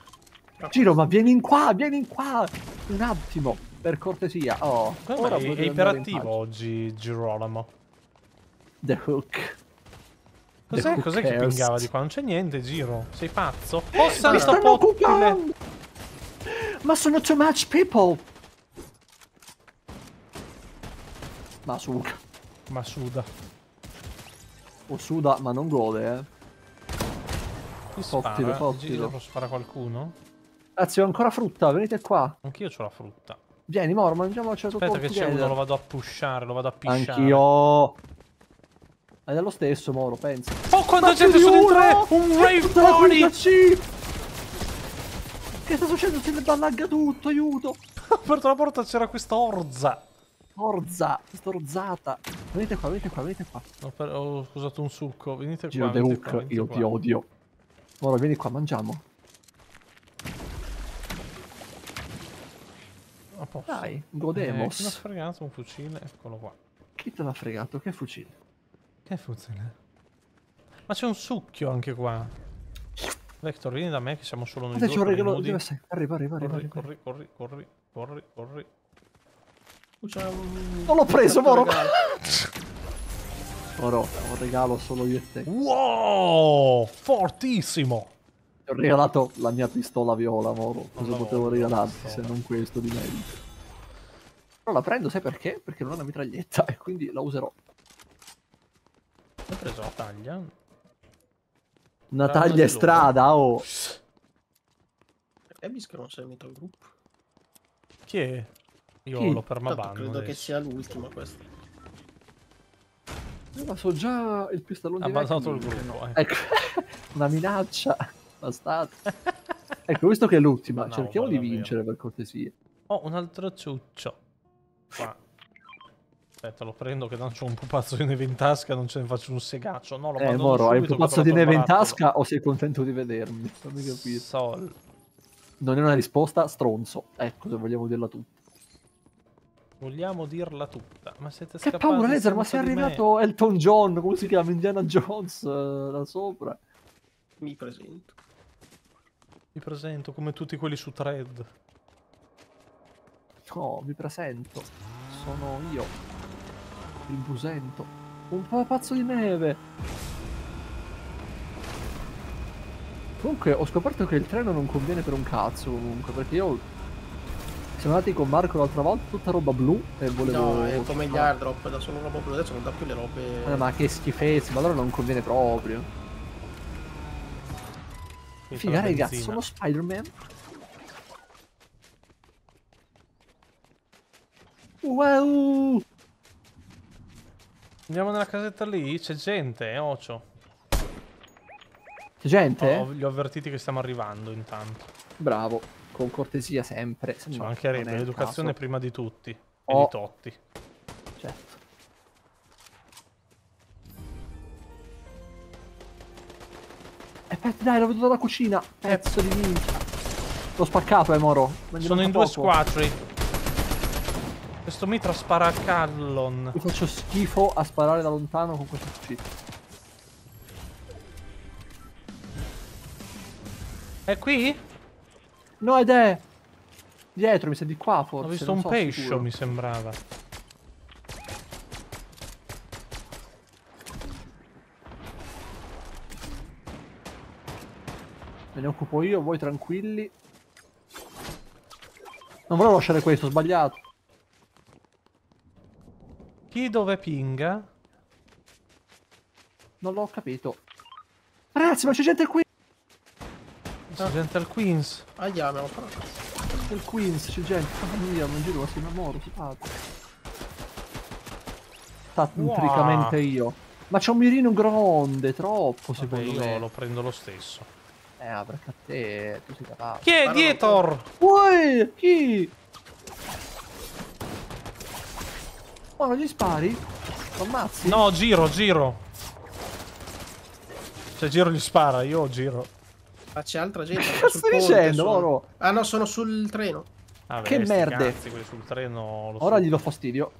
Speaker 9: Giro, ma vieni in qua, vieni in qua! Un attimo, per cortesia. Oh, ora
Speaker 1: è, è iperattivo oggi Girolamo.
Speaker 9: The Hook.
Speaker 1: Cos'è, cos'è che pingava di qua? Non c'è niente, Giro. Sei pazzo? Oh,
Speaker 9: Mi
Speaker 1: santo
Speaker 9: stanno
Speaker 1: pottile!
Speaker 9: occupando! Ma sono too much people! Ma suga. O suda, ma non gode, eh.
Speaker 1: Chi
Speaker 9: Fottilo,
Speaker 1: spara?
Speaker 9: fottilo.
Speaker 1: Giro, sparare qualcuno?
Speaker 9: Ragazzi, ho ancora frutta, venite qua.
Speaker 1: Anch'io ho la frutta.
Speaker 9: Vieni, Moro, mangiamoci tutto
Speaker 1: Aspetta che c'è uno, lo vado a pushare, lo vado a pisciare.
Speaker 9: Anch'io. È lo stesso, Moro, pensa.
Speaker 1: Oh, quanta
Speaker 9: Ma
Speaker 1: gente
Speaker 9: più di
Speaker 1: sono in
Speaker 9: uno!
Speaker 1: tre! Un rave
Speaker 9: la sì! Che sta succedendo? Ne ballagga tutto, aiuto!
Speaker 1: Ho aperto la porta c'era questa orza.
Speaker 9: Forza, storzata. Venite qua, venite qua, venite qua.
Speaker 1: Ho, per- ho usato un succo, venite
Speaker 9: Giro
Speaker 1: qua.
Speaker 9: The
Speaker 1: venite qua,
Speaker 9: Hook,
Speaker 1: venite
Speaker 9: io
Speaker 1: qua.
Speaker 9: ti odio. Moro, vieni qua, mangiamo.
Speaker 1: A posto.
Speaker 9: Dai,
Speaker 1: Eh,
Speaker 9: godemos.
Speaker 1: chi mi ha fregato un fucile? Eccolo qua.
Speaker 9: Chi te l'ha fregato? Che fucile?
Speaker 1: Che fucile? Ma c'è un succhio anche qua. Vector, vieni da me che siamo solo noi
Speaker 9: Guarda,
Speaker 1: due.
Speaker 9: c'è un
Speaker 1: quelli
Speaker 9: regalo. Dove sei? Arriva, arriva, arriva.
Speaker 1: Corri,
Speaker 9: arriva.
Speaker 1: corri, corri, corri, corri, corri, corri.
Speaker 9: Non l'ho preso, Moro. Moro, è un regalo solo io e te. Ti
Speaker 1: Wow! Fortissimo!
Speaker 9: ho regalato la mia pistola viola, Moro. Cosa
Speaker 1: la
Speaker 9: potevo regalarti se non questo di merito? Però la prendo, sai perché? Perché non è una mitraglietta e quindi la userò.
Speaker 1: Ho preso la taglia.
Speaker 9: Una taglia
Speaker 1: di
Speaker 9: e strada, oh.
Speaker 4: Perché Bisco non sei unito al gruppo?
Speaker 1: Chi è? Io
Speaker 9: Chi?
Speaker 1: l'ho permabanno
Speaker 4: Tanto credo che
Speaker 1: adesso.
Speaker 4: sia l'ultima questa.
Speaker 9: Ma so già il pistolone
Speaker 1: Ha
Speaker 9: di
Speaker 1: abbandonato il gruppo. eh.
Speaker 9: Ecco, una minaccia. Bastardo. Ecco, visto che è l'ultima,
Speaker 1: No,
Speaker 9: cerchiamo di vincere per cortesia.
Speaker 1: Oh, un altro ciuccio. Qua. Aspetta, lo prendo che tanto c'ho un pupazzo di neve in tasca, non ce ne faccio un segaccio. No, lo
Speaker 9: Eh, Moro, hai un pupazzo di neve in tasca o sei contento di vedermi? Fammi capire.
Speaker 1: Sol.
Speaker 9: Non è una risposta, stronzo. Ecco, se vogliamo dirla tutta.
Speaker 1: Vogliamo dirla tutta. Ma siete
Speaker 9: Che
Speaker 1: scappati
Speaker 9: paura, Laser, ma sei
Speaker 1: di me.
Speaker 9: arrivato Elton John, come si chiama? Indiana Jones eh, da sopra.
Speaker 4: Mi presento.
Speaker 1: Mi presento come tutti quelli su thread.
Speaker 9: No, mi presento. Sono io. Il busento. Un pupazzo di neve. Comunque, ho scoperto che il treno non conviene per un cazzo, comunque, perché io... Siamo andati con Marco l'altra volta, tutta roba blu, e volevo...
Speaker 4: No, è come gli airdrop, da solo roba blu, adesso non dà più le robe.
Speaker 9: Eh, ma che schifezza, ma allora non conviene proprio.
Speaker 1: Finita
Speaker 9: Figa,
Speaker 1: la
Speaker 9: raga,
Speaker 1: benzina.
Speaker 9: sono Spider-Man. Wow!
Speaker 1: Andiamo nella casetta lì, c'è gente, eh, Ocio.
Speaker 9: C'è gente?
Speaker 1: Ho- li ho avvertiti che stiamo arrivando intanto.
Speaker 9: Bravo, con cortesia sempre. se no, non è il
Speaker 1: l'educazione prima di tutti. E
Speaker 9: Oh.
Speaker 1: di Totti.
Speaker 9: Certo. E pezzo, dai, l'ho veduto dalla cucina. Pezzo di minchia. L'ho spaccato, eh, Moro. Ma gli
Speaker 1: Sono in due
Speaker 9: poco.
Speaker 1: squadri. Questo mitra spara a Callon.
Speaker 9: Mi faccio schifo a sparare da lontano con questo fucile.
Speaker 1: È qui?
Speaker 9: No, ed è... Dietro, mi sa di qua,
Speaker 1: Ho
Speaker 9: forse.
Speaker 1: visto
Speaker 9: non
Speaker 1: un
Speaker 9: so
Speaker 1: pescio,
Speaker 9: sicuro.
Speaker 1: mi sembrava.
Speaker 9: Me ne occupo io, voi tranquilli. Non volevo lasciare questo, ho sbagliato.
Speaker 1: Chi dove pinga?
Speaker 9: Non l'ho capito. Ragazzi, ma c'è gente qui!
Speaker 1: C'è gente al Queens.
Speaker 4: Aia, abbiamo fatto.
Speaker 9: Del Queens, c'è gente. Mamma mia, non giro, ma si innamoro, si parte. Tattricamente io. Ma c'è un mirino grande, troppo
Speaker 1: Vabbè,
Speaker 9: secondo
Speaker 1: io
Speaker 9: me.
Speaker 1: lo prendo lo stesso.
Speaker 9: Eh, ah, perché a te tu sei capace.
Speaker 1: Chi è dietro?
Speaker 9: Uè, chi? Oh, non gli spari? Lo ammazzi?
Speaker 1: No, giro, giro. Se giro gli spara, io giro.
Speaker 4: Ma c'è altra gente.
Speaker 9: Che
Speaker 4: sul
Speaker 9: stai dicendo,
Speaker 4: sono. Ah no, sono sul treno.
Speaker 9: Che
Speaker 1: quelli sul treno lo
Speaker 9: Ora
Speaker 1: so.
Speaker 9: gli do fastidio.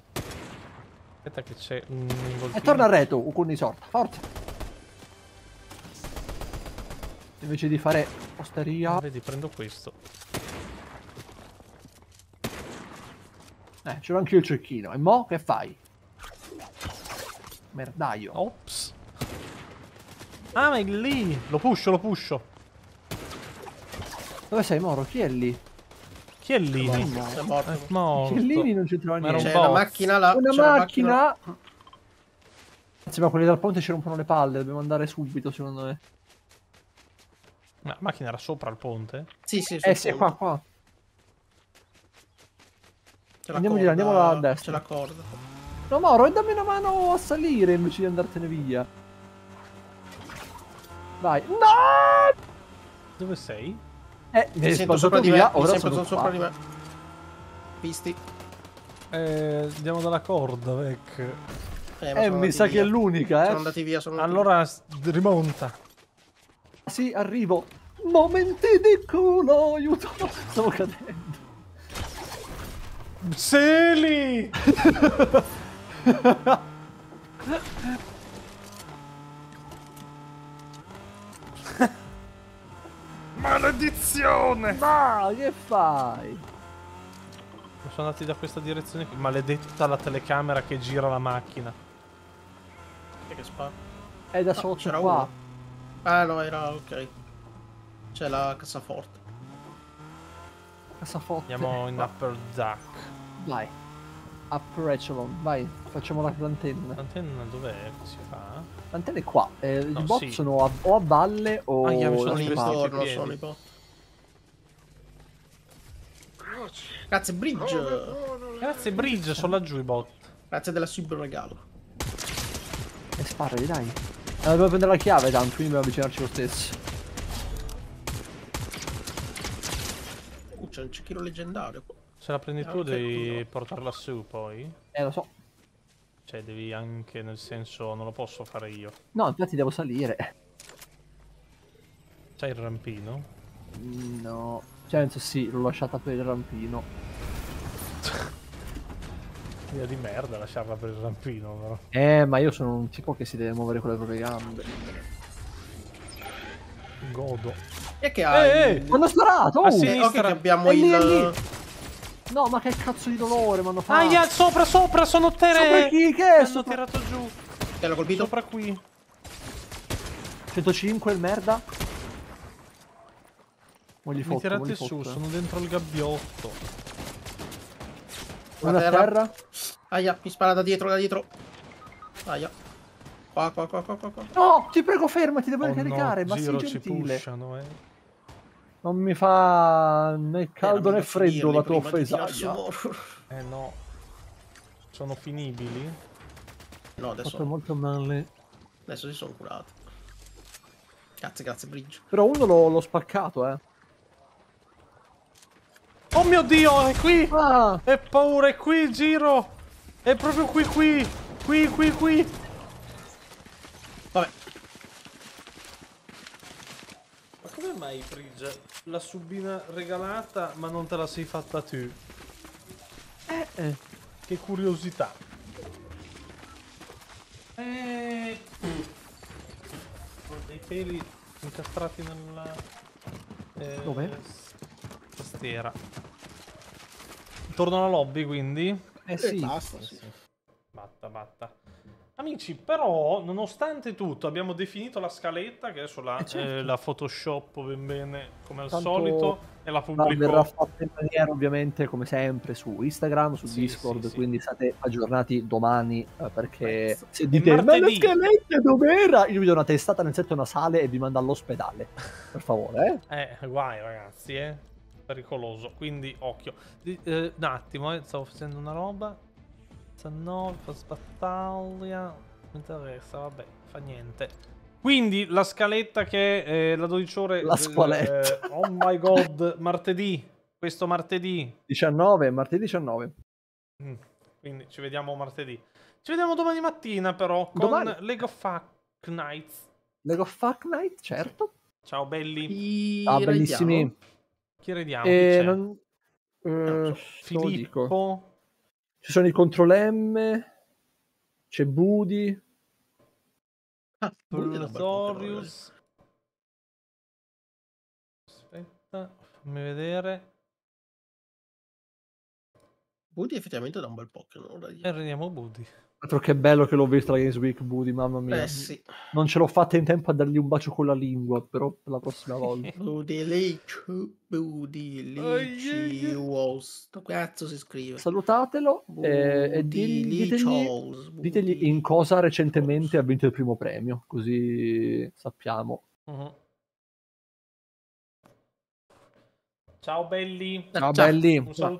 Speaker 1: Aspetta che c'è un
Speaker 9: E torna a reto, Ukun di sorta. Forza. Invece di fare osteria.
Speaker 1: Ah, Vedi, prendo questo.
Speaker 9: Eh, c'ero anche io il cecchino. E mo che fai? Merdaio.
Speaker 1: Ops. Ah, ma è lì. Lo pusho, lo pusho.
Speaker 9: Dove sei, Moro? Chi è lì?
Speaker 1: Chi è lì?
Speaker 4: È
Speaker 1: È
Speaker 4: morto.
Speaker 1: morto.
Speaker 9: Chi è lì? Non c'entrava niente.
Speaker 4: C'è la
Speaker 1: bot.
Speaker 4: macchina là.
Speaker 9: Una macchina! Anzi, ma quelli dal ponte ci rompono le palle. Dobbiamo andare subito, secondo me.
Speaker 1: Ma la macchina era sopra il ponte?
Speaker 4: Sì, sì,
Speaker 9: Eh, sì, è qua, qua. Andiamo di
Speaker 4: corda-
Speaker 9: là, andiamo a destra.
Speaker 4: C'è la corda.
Speaker 9: No, Moro, dammi una mano a salire invece di andartene via. Vai. No!
Speaker 1: Dove sei?
Speaker 9: Eh, mi
Speaker 4: Mi sento sopra di me.
Speaker 9: via,
Speaker 4: Mi
Speaker 9: ora
Speaker 4: sento
Speaker 9: sono
Speaker 4: sopra
Speaker 9: qua.
Speaker 4: di me. Visti?
Speaker 1: Eh, andiamo dalla corda, vec.
Speaker 4: Eh,
Speaker 9: Eh,
Speaker 4: sono
Speaker 9: mi sa che
Speaker 4: via.
Speaker 9: è l'unica,
Speaker 4: Sono
Speaker 9: eh.
Speaker 4: andati via, sono andati
Speaker 1: Allora s- rimonta.
Speaker 9: Sì, arrivo. Momenti di culo, aiuto. Stavo cadendo.
Speaker 1: Seli! Maledizione!
Speaker 9: Ma che fai?
Speaker 1: Sono andati da questa direzione qui. Maledetta la telecamera che gira la macchina.
Speaker 4: via. Che spara.
Speaker 9: È da
Speaker 4: Ah,
Speaker 9: sotto
Speaker 4: c'era
Speaker 9: qua.
Speaker 4: uno. Ah no, era ok. C'è la cassaforte.
Speaker 9: Cassaforte.
Speaker 1: Andiamo in
Speaker 9: Qua.
Speaker 1: upper deck.
Speaker 9: Vai. Upper echelon. Vai, facciamo la l'antenna.
Speaker 1: L'antenna dov'è? Si fa?
Speaker 9: L'antenna è qua. Eh,
Speaker 1: No,
Speaker 9: I bot
Speaker 1: sì.
Speaker 9: sono a- o a valle o
Speaker 1: Ah, io mi sono
Speaker 4: intorno, sono i bot. Grazie Bridge.
Speaker 1: Grazie Bridge, sono laggiù i bot.
Speaker 4: Grazie della sub regalo.
Speaker 9: E sparali, dai. Eh, dobbiamo prendere la chiave tanto, quindi dobbiamo avvicinarci lo stesso.
Speaker 4: Uh, c'è un cecchino leggendario qua.
Speaker 1: Se la prendi
Speaker 4: Ah,
Speaker 1: tu devi portarla su poi.
Speaker 9: Eh, lo so.
Speaker 1: Cioè, devi anche, nel senso, non lo posso fare io.
Speaker 9: No, infatti devo salire.
Speaker 1: C'hai il rampino?
Speaker 9: No. Cioè, nel senso, sì, l'ho lasciata per il rampino.
Speaker 1: Via di merda lasciarla per il rampino, però.
Speaker 9: Eh, ma io sono un tipo che si deve muovere con le proprie gambe.
Speaker 1: Godo.
Speaker 4: E che hai?
Speaker 1: Eh, eh!
Speaker 9: Ho sparato!
Speaker 1: A
Speaker 9: oh!
Speaker 1: sinistra.
Speaker 4: Eh, ok che abbiamo
Speaker 9: È lì,
Speaker 4: il...
Speaker 9: è lì. No, ma che cazzo di dolore mi hanno fatto?
Speaker 1: Aia, sopra, sopra, sono te!
Speaker 9: Sopra chi? Che
Speaker 1: Mi
Speaker 9: è? Sopra...
Speaker 1: tirato giù.
Speaker 4: Che l'ho colpito?
Speaker 1: Sopra qui.
Speaker 9: 105 il merda. Mo gli
Speaker 1: Mi
Speaker 9: fotto, mo
Speaker 1: tirate su,
Speaker 9: fotto.
Speaker 1: sono dentro il gabbiotto.
Speaker 9: Una a
Speaker 4: terra.
Speaker 9: terra.
Speaker 4: Aia, mi spara da dietro, da dietro. Aia. Qua, qua, qua, qua, qua. qua.
Speaker 9: No, ti prego fermati, devo
Speaker 1: Oh
Speaker 9: ricaricare,
Speaker 1: no,
Speaker 9: ma
Speaker 1: Giro,
Speaker 9: sii
Speaker 1: ci
Speaker 9: gentile.
Speaker 1: pushano, eh.
Speaker 9: Non mi fa né caldo
Speaker 4: Era
Speaker 9: né freddo la tua offesa.
Speaker 1: Eh no. Sono finibili?
Speaker 4: No,
Speaker 9: Ho
Speaker 4: adesso,
Speaker 9: fatto molto male.
Speaker 4: adesso si sono curati. Grazie, grazie, Bridge.
Speaker 9: Però uno l'ho, l'ho spaccato, eh.
Speaker 1: Oh mio dio, è qui!
Speaker 9: Ah!
Speaker 1: È paura, è qui, Giro! È proprio qui, qui! Qui, qui, qui!
Speaker 4: Vabbè,
Speaker 1: Ma come mai, Bridge, la subina regalata, ma non te la sei fatta tu?
Speaker 9: Eh, eh.
Speaker 1: Che curiosità.
Speaker 10: Eh,
Speaker 1: Ho dei peli incastrati nella... Eh,
Speaker 9: Dove?
Speaker 1: Tastiera. Torno alla lobby, quindi?
Speaker 9: Eh sì.
Speaker 4: basta, sì.
Speaker 1: Batta, batta. Amici, però, nonostante tutto, abbiamo definito la scaletta, che adesso la,
Speaker 9: Eh, certo.
Speaker 1: eh, la photoshop ben bene, come al
Speaker 9: Tanto
Speaker 1: solito, e la pubblico.
Speaker 9: verrà fatta in maniera ovviamente come sempre su Instagram, su
Speaker 1: Sì,
Speaker 9: Discord,
Speaker 1: sì, sì.
Speaker 9: quindi state aggiornati domani eh, perché
Speaker 4: Beh,
Speaker 9: se dite ma la
Speaker 1: martedì."
Speaker 9: scaletta dov'era? Io vi do una testata nel setto nasale e vi mando all'ospedale. Per favore, eh?
Speaker 1: Eh, guai ragazzi, eh. Pericoloso, quindi occhio. Eh, un attimo, eh, stavo facendo una roba. 19, post battaglia. Mi interessa, vabbè, fa niente. Quindi la scaletta che è eh, la 12 ore.
Speaker 9: La
Speaker 1: eh,
Speaker 9: scaletta.
Speaker 1: eh, oh my god, martedì. Questo martedì.
Speaker 9: 19, martedì 19.
Speaker 1: Mm, Quindi ci vediamo martedì. Ci vediamo domani mattina, però, con
Speaker 9: Domani?
Speaker 1: Lego Fuck Nights.
Speaker 9: Lego Fuck Night, certo.
Speaker 1: Ciao belli.
Speaker 4: Chi
Speaker 9: Ah, bellissimi.
Speaker 1: Chi rediamo?
Speaker 9: E
Speaker 1: c'è?
Speaker 9: non... eh, te lo dico.
Speaker 1: Filippo.
Speaker 9: Ci sono i controlemme. C'è Budi.
Speaker 4: Ah,
Speaker 1: Blazorius. Aspetta, fammi vedere.
Speaker 4: Budi effettivamente da un bel po' che non lo
Speaker 1: E rendiamo Buddy.
Speaker 9: Altro che bello che l'ho visto la Games Week, Budi, mamma mia.
Speaker 4: Eh sì.
Speaker 9: Non ce l'ho fatta in tempo a dargli un bacio con la lingua, però per la prossima volta.
Speaker 4: Budi Lici, was. Sto cazzo si scrive.
Speaker 9: Salutatelo e, e digli- ditegli, ditegli in cosa recentemente ha vinto il primo premio, così sappiamo.
Speaker 1: Mhm. Ciao belli.
Speaker 9: Ciao
Speaker 4: Ciao.
Speaker 9: belli,
Speaker 1: Un
Speaker 9: bacio